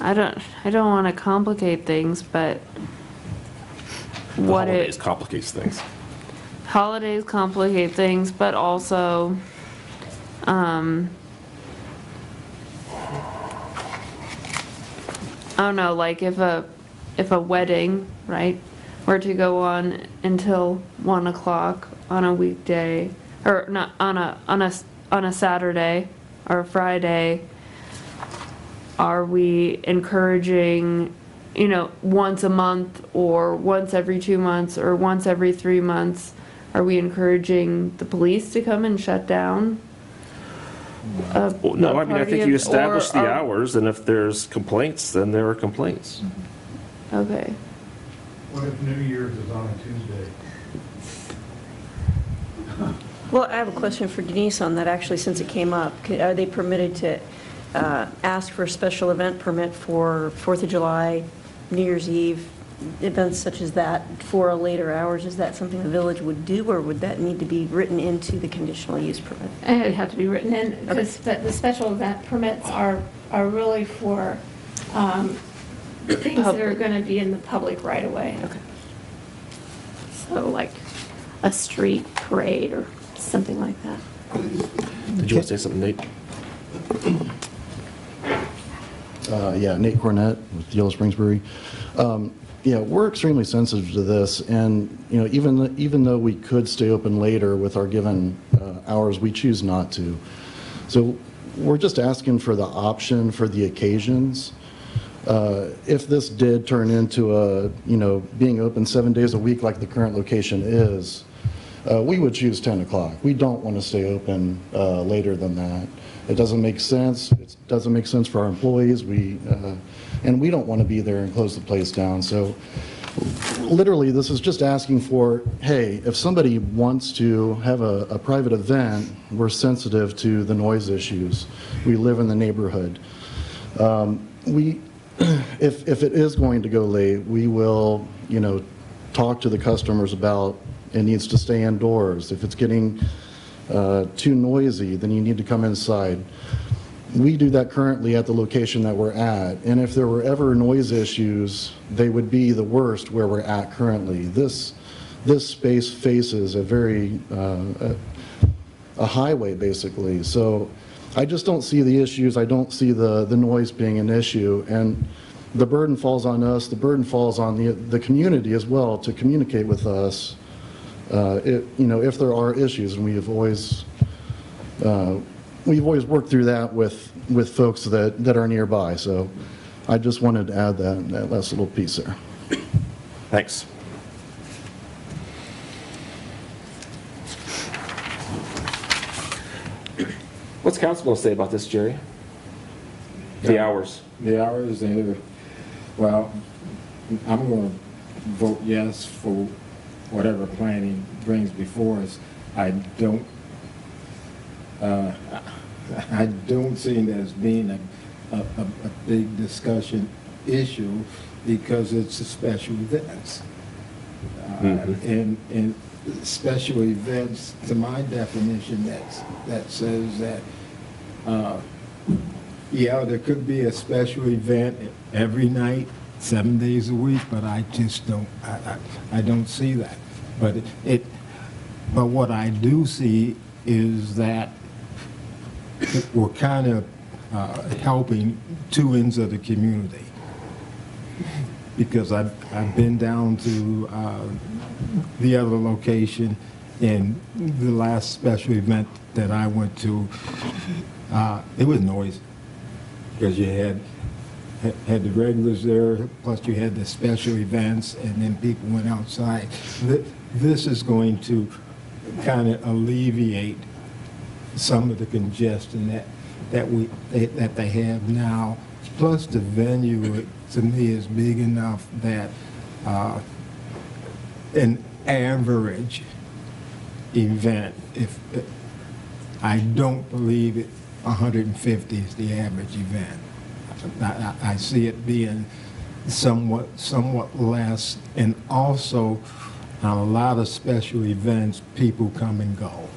I don't, I don't want to complicate things, but The what holidays it, complicates things. holidays complicate things, but also, um, I don't know, like if a, if a wedding, right, were to go on until one o'clock on a weekday, or not, on a, on a, on a Saturday or a Friday, are we encouraging, you know, once a month or once every two months or once every three months? Are we encouraging the police to come and shut down? A- Well, No, I mean, I think you of- establish the are- hours, and if there's complaints, then there are complaints. Okay. What if New Year's is on a Tuesday? Well, I have a question for Denise on that, actually, since it came up. C- Are they permitted to uh, ask for a special event permit for Fourth of July, New Year's Eve, events such as that for a later hours, is that something the village would do, or would that need to be written into the conditional use permit? It'd have to be written in, because the special event permits are, are really for um, things that are going to be in the public right away. Okay. So like a street parade or something like that. Did you want to say something, Nate? Uh, Yeah, Nate Cornett with Yellow Springs Brewery. Um, Yeah, we're extremely sensitive to this, and, you know, even, even though we could stay open later with our given uh, hours, we choose not to. So we're just asking for the option for the occasions. Uh, If this did turn into a, you know, being open seven days a week like the current location is, uh, we would choose 10 o'clock. We don't want to stay open uh, later than that. It doesn't make sense. It doesn't make sense for our employees. We, uh, and we don't want to be there and close the place down. So literally, this is just asking for, hey, if somebody wants to have a, a private event, we're sensitive to the noise issues. We live in the neighborhood. Um, We, if, if it is going to go late, we will, you know, talk to the customers about it needs to stay indoors. If it's getting uh, too noisy, then you need to come inside. We do that currently at the location that we're at, and if there were ever noise issues, they would be the worst where we're at currently. This, this space faces a very, uh, a- a highway, basically. So I just don't see the issues, I don't see the, the noise being an issue, and the burden falls on us, the burden falls on the, the community as well to communicate with us, uh, it- you know, if there are issues, and we have always, uh, we've always worked through that with, with folks that, that are nearby, so I just wanted to add that, that last little piece there. Thanks. What's council going to say about this, Jerry? The hours. The hours, they're, well, I'm going to vote yes for whatever planning brings before us. I don't, uh, I don't see it as being a, a, a a big discussion issue because it's a special events. Uh, Mhm. And, and special events, to my definition, that's, that says that, uh, yeah, there could be a special event every night, seven days a week, but I just don't, I, I, I don't see that. But it, but what I do see is that we're kind of uh, helping two ends of the community. Because I've, I've been down to uh, the other location, and the last special event that I went to, uh, it was noisy because you had, had- had the regulars there, plus you had the special events, and then people went outside. This is going to kind of alleviate some of the congestion that, that we, that they have now. Plus, the venue, to me, is big enough that uh, an average event, if, I don't believe it, 150 is the average event. I, I- I see it being somewhat, somewhat less, and also, on a lot of special events, people come and go.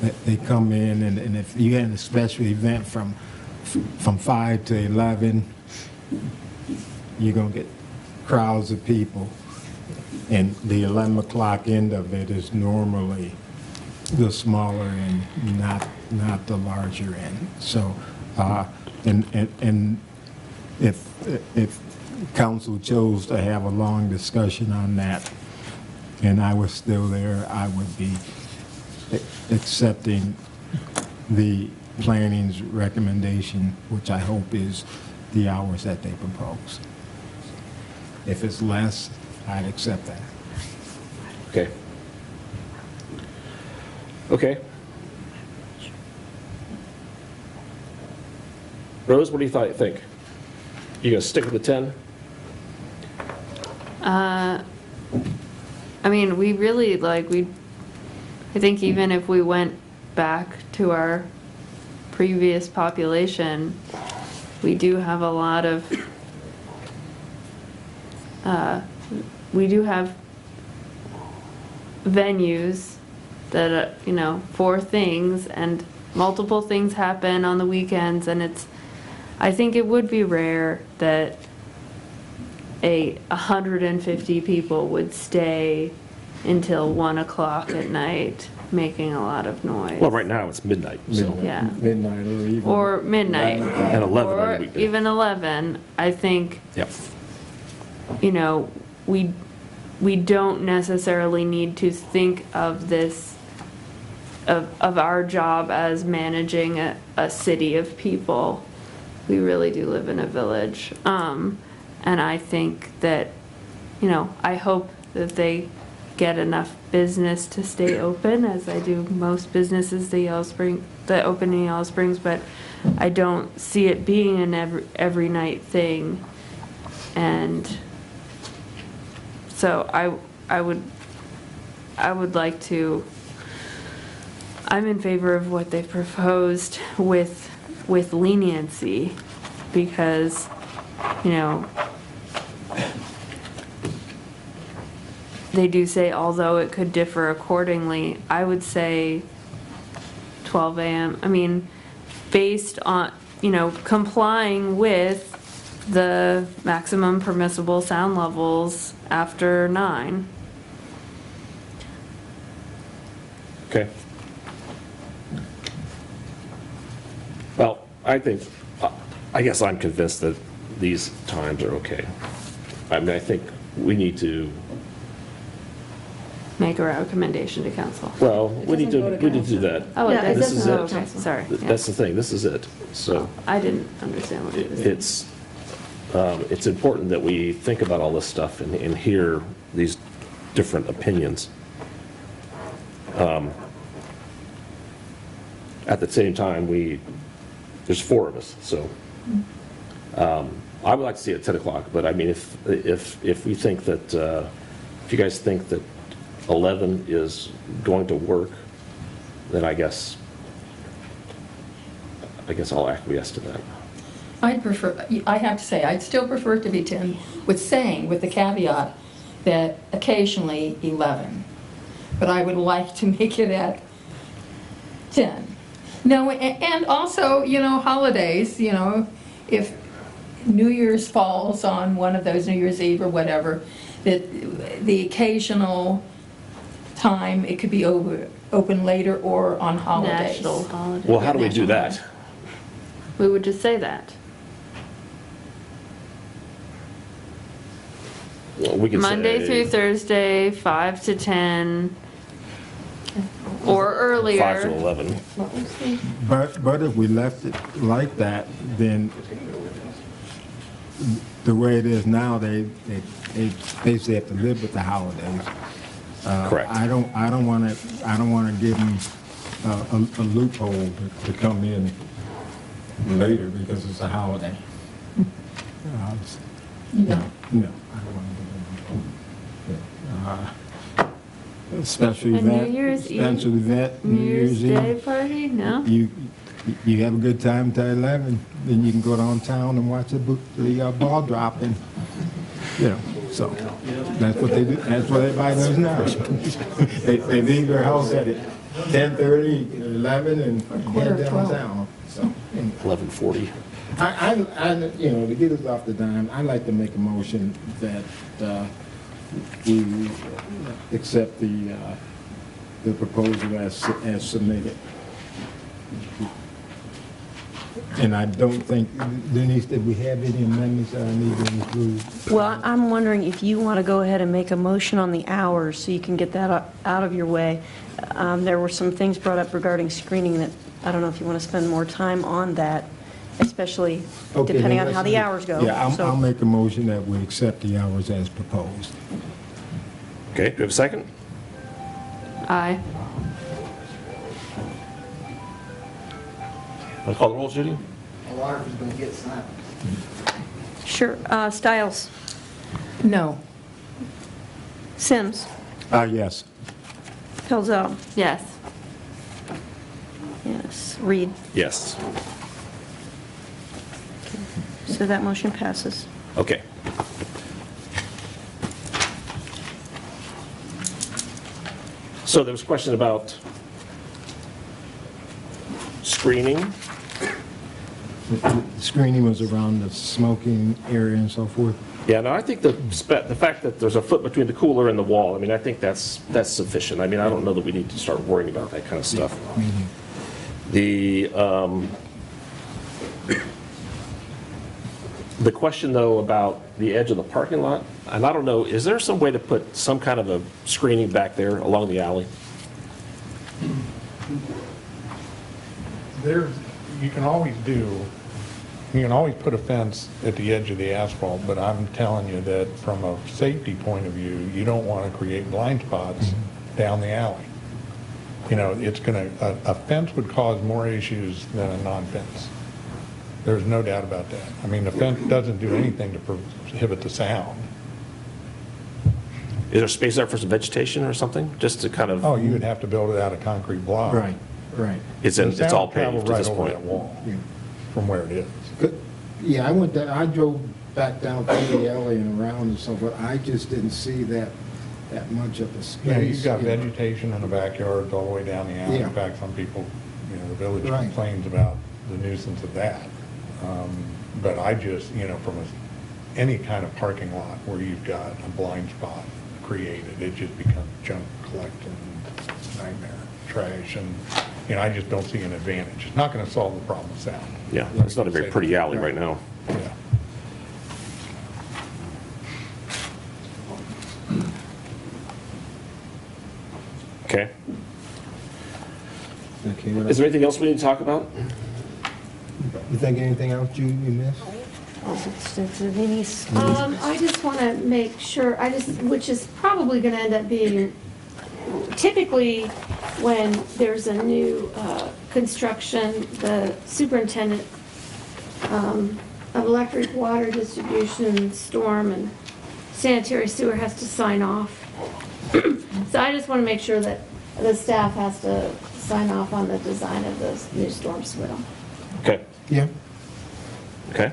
They- come in, and, and if you had a special event from, from 5 to 11, you're gonna get crowds of people. And the 11 o'clock end of it is normally the smaller end, not, not the larger end. So, uh, and, and, and if, if council chose to have a long discussion on that, and I was still there, I would be accepting the planning's recommendation, which I hope is the hours that they propose. If it's less, I'd accept that. Okay. Okay. Rose, what do you thought, think? You gonna stick with the 10? Uh, I mean, we really, like, we, I think even if we went back to our previous population, we do have a lot of, uh, we do have venues that, are, you know, for things and multiple things happen on the weekends and it's, I think it would be rare that a 150 people would stay until 1 o'clock at night, making a lot of noise. Well, right now, it's midnight, so. Yeah. Midnight or even. Or midnight. And 11 on a Or weekday. even 11, I think, Yep. you know, we, we don't necessarily need to think of this, of, of our job as managing a, a city of people. We really do live in a village. Um, and I think that, you know, I hope that they get enough business to stay open, as I do most businesses, the Yellow Spring, that open in Yellow Springs, but I don't see it being an every, every night thing. And so I, I would, I would like to, I'm in favor of what they've proposed with, with leniency, because, you know, they do say although it could differ accordingly, I would say 12 AM, I mean, based on, you know, complying with the maximum permissible sound levels after nine. Okay. Well, I think, I guess I'm convinced that these times are okay. I mean, I think we need to, Make a recommendation to council. well, we need to, we need to do that. Oh, it Yeah, it This doesn't, is oh, it. okay, sorry. yeah. That's the thing, this is it. So I didn't understand what it was. it's, um, it's important that we think about all this stuff and, and hear these different opinions. Um, At the same time, we, there's four of us, so. um, I would like to see it at 10 o'clock, but I mean, if, if, if we think that, uh, if you guys think that 11 is going to work, then I guess, I guess I'll acquiesce to that. I'd prefer, I have to say, I'd still prefer it to be 10, with saying, with the caveat that occasionally 11. But I would like to make it at 10. No, and also, you know, holidays, you know, if New Year's falls on one of those, New Year's Eve or whatever, that the occasional time, it could be over, open later or on holidays. National holiday. Well, how do we do that? We would just say that. Well, We can say. Monday through Thursday, five to 10, or earlier. Five to 11. But, but if we left it like that, then the way it is now, they, they, they basically have to live with the holidays. Uh, Correct. I don't, I don't want to, I don't want to give them a a loophole to- to come in later because it's a holiday. Uh, it's- No. No, I don't want to give them a loophole. Uh, Special A New event. Year's Eve? Special event, New Year's Eve. Day party, no? You, you have a good time till 11, then you can go downtown and watch the, bo- the uh, ball drop and, you know, so, that's what they do, that's what everybody does now. They, they leave their house at 10:30, 11, and quarter head of 12. downtown, so. 11:40. I, I, I, you know, to get us off the dime, I'd like to make a motion that, uh, we accept the, uh, the proposal as, as submitted. And I don't think, Denise, did we have any amendments that I need to include? Well, I'm wondering if you want to go ahead and make a motion on the hours so you can get that o- out of your way. Um, There were some things brought up regarding screening that, I don't know if you want to spend more time on that, especially Okay, depending on how let's the do- hours go. Yeah, I'll, So- I'll make a motion that we accept the hours as proposed. Okay, do we have a second? Aye. Want to call the roll, Judy? Waterford's gonna get slapped. Sure. Uh, Stiles? No. Sims? Ah, yes. Pelzel? Yes. Yes. Reed. Yes. So that motion passes. Okay. So there was a question about screening. The Screening was around the smoking area and so forth. Yeah, no, I think the, spe- the fact that there's a foot between the cooler and the wall, I mean, I think that's, that's sufficient. I mean, I don't know that we need to start worrying about that kind of stuff. The, um, the question, though, about the edge of the parking lot, and I don't know, is there some way to put some kind of a screening back there along the alley? There's, you can always do, you can always put a fence at the edge of the asphalt, but I'm telling you that from a safety point of view, you don't want to create blind spots mm-hmm. down the alley. You know, it's going to, a a fence would cause more issues than a non-fence. There's no doubt about that. I mean, the fence doesn't do anything to prohibit the sound. Is there space there for some vegetation or something, just to kind of? Oh, you would have to build it out of concrete block. Right, right. It's in, it's all sound travel paved at right this over point. that wall from where it is. Good. Yeah, I went, there- I drove back down through the alley and around and so forth. I just didn't see that, that much of a space. Yeah, you've got you know. vegetation in the backyards all the way down the alley. Yeah. In fact, some people, you know, the village Right. complains about the nuisance of that. Um, But I just, you know, from a- any kind of parking lot where you've got a blind spot created, it just becomes junk collecting, nightmare, trash, and, you know, I just don't see an advantage. It's not going to solve the problem of sound. Yeah, it's not a very pretty alley right now. Yeah. Okay. Okay, what Is there anything else we need to talk about? You think anything else you, you missed? Is it- is it any Um, I just want to make sure, I just, which is probably going to end up being, typically, when there's a new uh, construction, the superintendent um, of electric, water distribution, storm, and sanitary sewer has to sign off. So I just want to make sure that the staff has to sign off on the design of this new storm swale. Okay, Yeah. okay.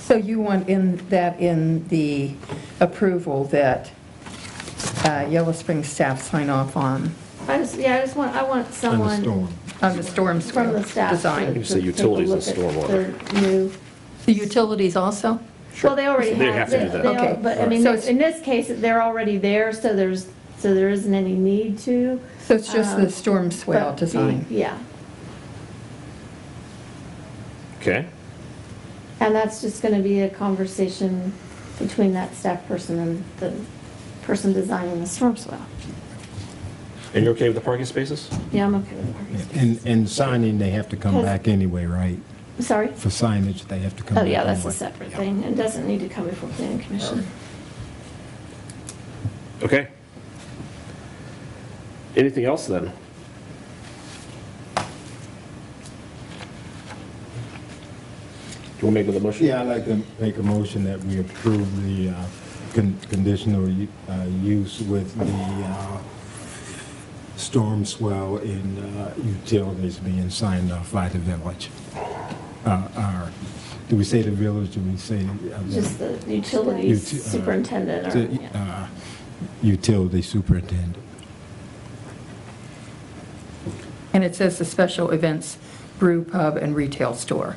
So you want in, that in the approval that uh, Yellow Springs staff sign off on, I just, yeah, I just want, I want someone. storm. on the storm From the staff. to- design? You to say take a utilities and look at stormwater. the new, The utilities also? well, they already They have. have to do that. they al- Okay. But I mean, So it's- in this case, they're already there, so there's, so there isn't any need to. So it's just the Um, storm swale but design? Yeah, Okay, and that's just gonna be a conversation between that staff person and the person designing the storm swale. and you're okay with the parking spaces? Yeah, I'm okay with parking space. And, and signing, they have to come back anyway, right? Sorry? For signage, they have to come Oh, back. yeah, that's a anyway. separate thing, and doesn't need to come before planning commission. Okay. Anything else then? Do you want to make the motion? Yeah, I'd like to make a motion that we approve the uh, con- conditional uh, use with the uh, storm swale and uh, utilities being signed off by the village. Uh, Our, do we say the village, do we say? uh, Just the utilities Uti- uh, superintendent or, the, yeah. uh, Utility superintendent. And it says the special events brew pub and retail store.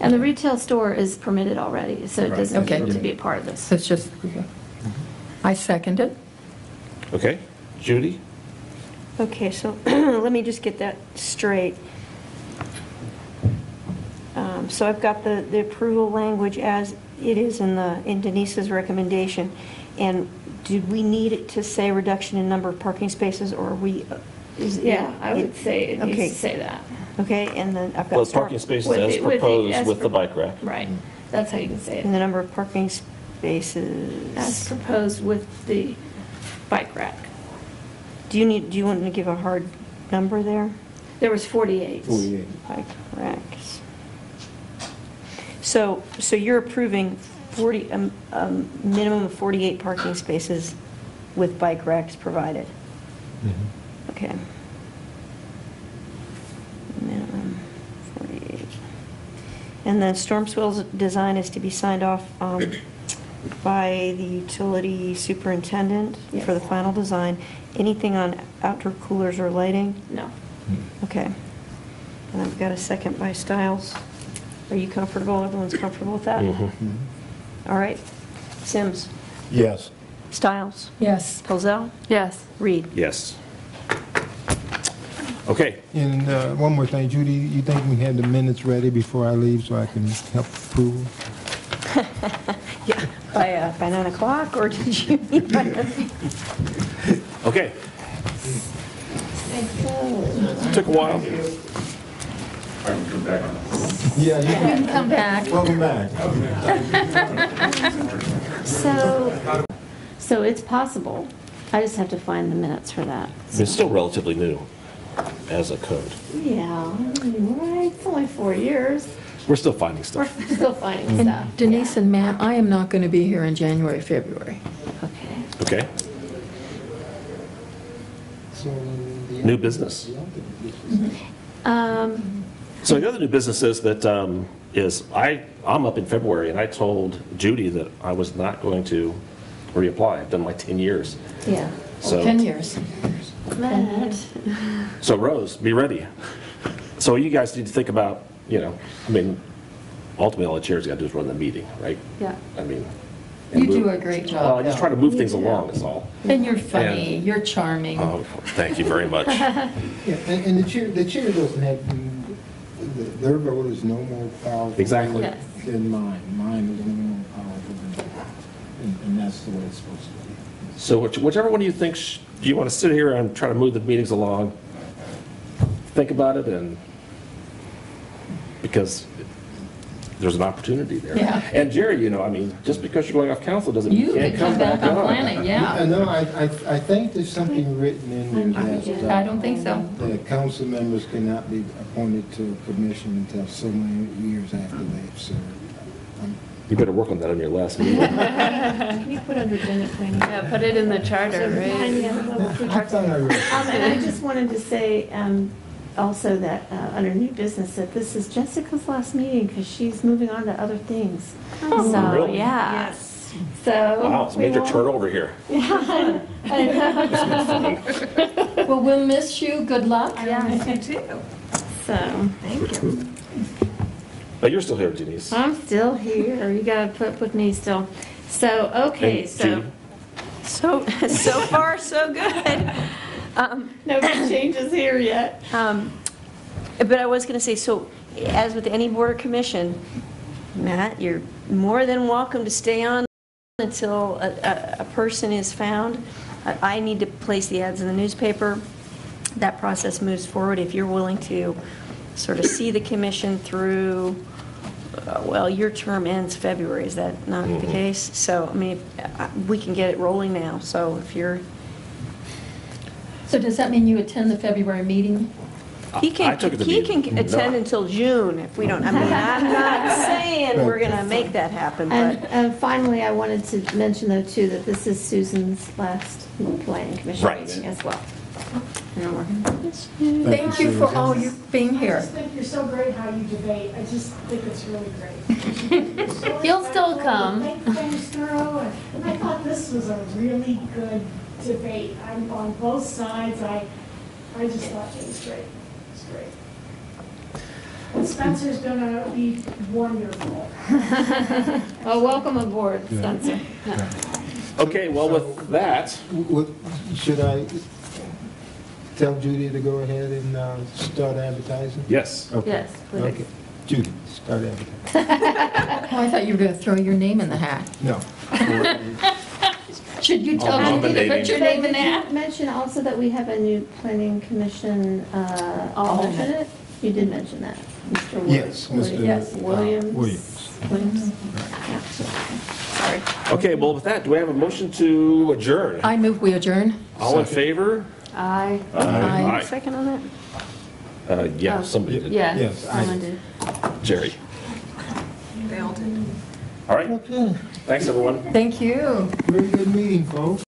And the retail store is permitted already, so it Right. doesn't Okay. need to be a part of this. So it's just, I second it. Okay, Judy? Okay, so let me just get that straight. Um, So I've got the, the approval language as it is in the, in Denise's recommendation. And do we need it to say reduction in number of parking spaces, or are we? uh, is it- Yeah, I would say it needs Okay. to say that. Okay, and then I've got. Well, storm- parking spaces With as the- with the- proposed as with the pro- bike rack. Right, that's how you can say it. And it. the number of parking spaces. As proposed with the bike rack. Do you need, do you want to give a hard number there? There was 48. Bike racks. So, so you're approving 40, um, um, minimum of 48 parking spaces with bike racks provided? Okay minimum 48. And the storm swales design is to be signed off um, by the utility superintendent Yes. for the final design. Anything on outdoor coolers or lighting? No. Okay. And I've got a second by Stiles. Are you comfortable? Everyone's comfortable with that? Mm-hmm. Mm-hmm. All right. Sims? Yes. Stiles. Yes. Pozell. Yes. Reed? Yes. Okay, And uh, one more thing, Judy, you think we had the minutes ready before I leave so I can help approve? Yeah. By, uh, by 9 o'clock, or did you mean by? okay. Took a while. I can come back. Yeah, you can come back. Welcome back. So, so it's possible. I just have to find the minutes for that. It's still relatively new as a code. Yeah, right, it's only four years. We're still finding We're stuff. still finding stuff. And Denise and Matt, I am not going to be here in January, February. Okay. Okay, new business. Um, So the other new business is that, um, is I, I'm up in February, and I told Judy that I was not going to reapply. I've done my 10 years. yeah. So, 10 years. Matt. so Rose, be ready. So you guys need to think about, you know, I mean, ultimately, all the chair's got to do is run the meeting, right? Yeah. I mean. and You do move- a great job, Well, I just though. try to move things You do. along, is all. And you're funny, you're charming. Oh, thank you very much. Yeah, and, and the chair, the chair doesn't have, the- their vote is no more powerful. Exactly. Yes. Than mine. Mine is no more powerful than theirs. And, and that's the way it's supposed to be. So which- whichever one of you thinks, do you want to sit here and try to move the meetings along? Think about it and, because there's an opportunity there. Yeah. And Jerry, you know, I mean, just because you're going off council doesn't mean You you can't could come come back back on on. planning, I yeah. know, I, I, I think there's something written in there that. uh, I don't think so. That council members cannot be appointed to a commission until so many years after they've served. Um, You better work on that on your last meeting. Can you put under agenda planning? Yeah, put it in the charter, right? I thought I read. Um, and I just wanted to say, um, also that, uh, under new business, that this is Jessica's last meeting because she's moving on to other things. So, Really? yeah. Yes. So. Wow, it's we major won't- turnover here. Yeah, Well, we'll miss you, good luck. Yeah, You too. so, Thank you. But you're still here, Denise. I'm still here. You gotta put with me still. So, okay, And so, Judy? So, so far, so good. Um, no big changes here yet. Um, But I was going to say, so as with any board or commission, Matt, you're more than welcome to stay on until a, a, a person is found. I I need to place the ads in the newspaper. That process moves forward. If you're willing to sort of see the commission through, uh, well, your term ends February, is that not the case? So, I mean, uh, we can get it rolling now. So if you're, So does that mean you attend the February meeting? He I can, took it to he be can attend no. until June if we don't, I mean, I'm not saying we're going to make that happen, And, but and finally, I wanted to mention though too, that this is Susan's last planning commission Right. meeting as well. Thank you for all you being I here. just think you're so great how you debate. I just think it's really great. He'll still come. Make things thorough, and I thought this was a really good debate. I'm on both sides. I, I just thought it was great. It's great. And Spencer's gonna be wonderful. Well, welcome aboard, Spencer. Okay, well, with that, What, should I tell Judy to go ahead and uh, start advertising? yes. Okay. Yes, please. Okay. Judy, start advertising. Oh, I thought you were going to throw your name in the hat. No. Should you tell I'll Judy to put your So name in did the hat? you mention also that we have a new planning commission uh, Alternate. alternate? You did mention that, Mr. Wood. Yes, Mr. Yes, uh, Williams. Williams. Williams. Yeah, Sorry. Okay, well, with that, do we have a motion to adjourn? I move we adjourn. All in favor? Aye. Aye. second on that? Uh, yeah, Oh. somebody did. Yes, Yes. someone did. Jerry. They all did. All right, Okay, thanks, everyone. Thank you. very good meeting, folks.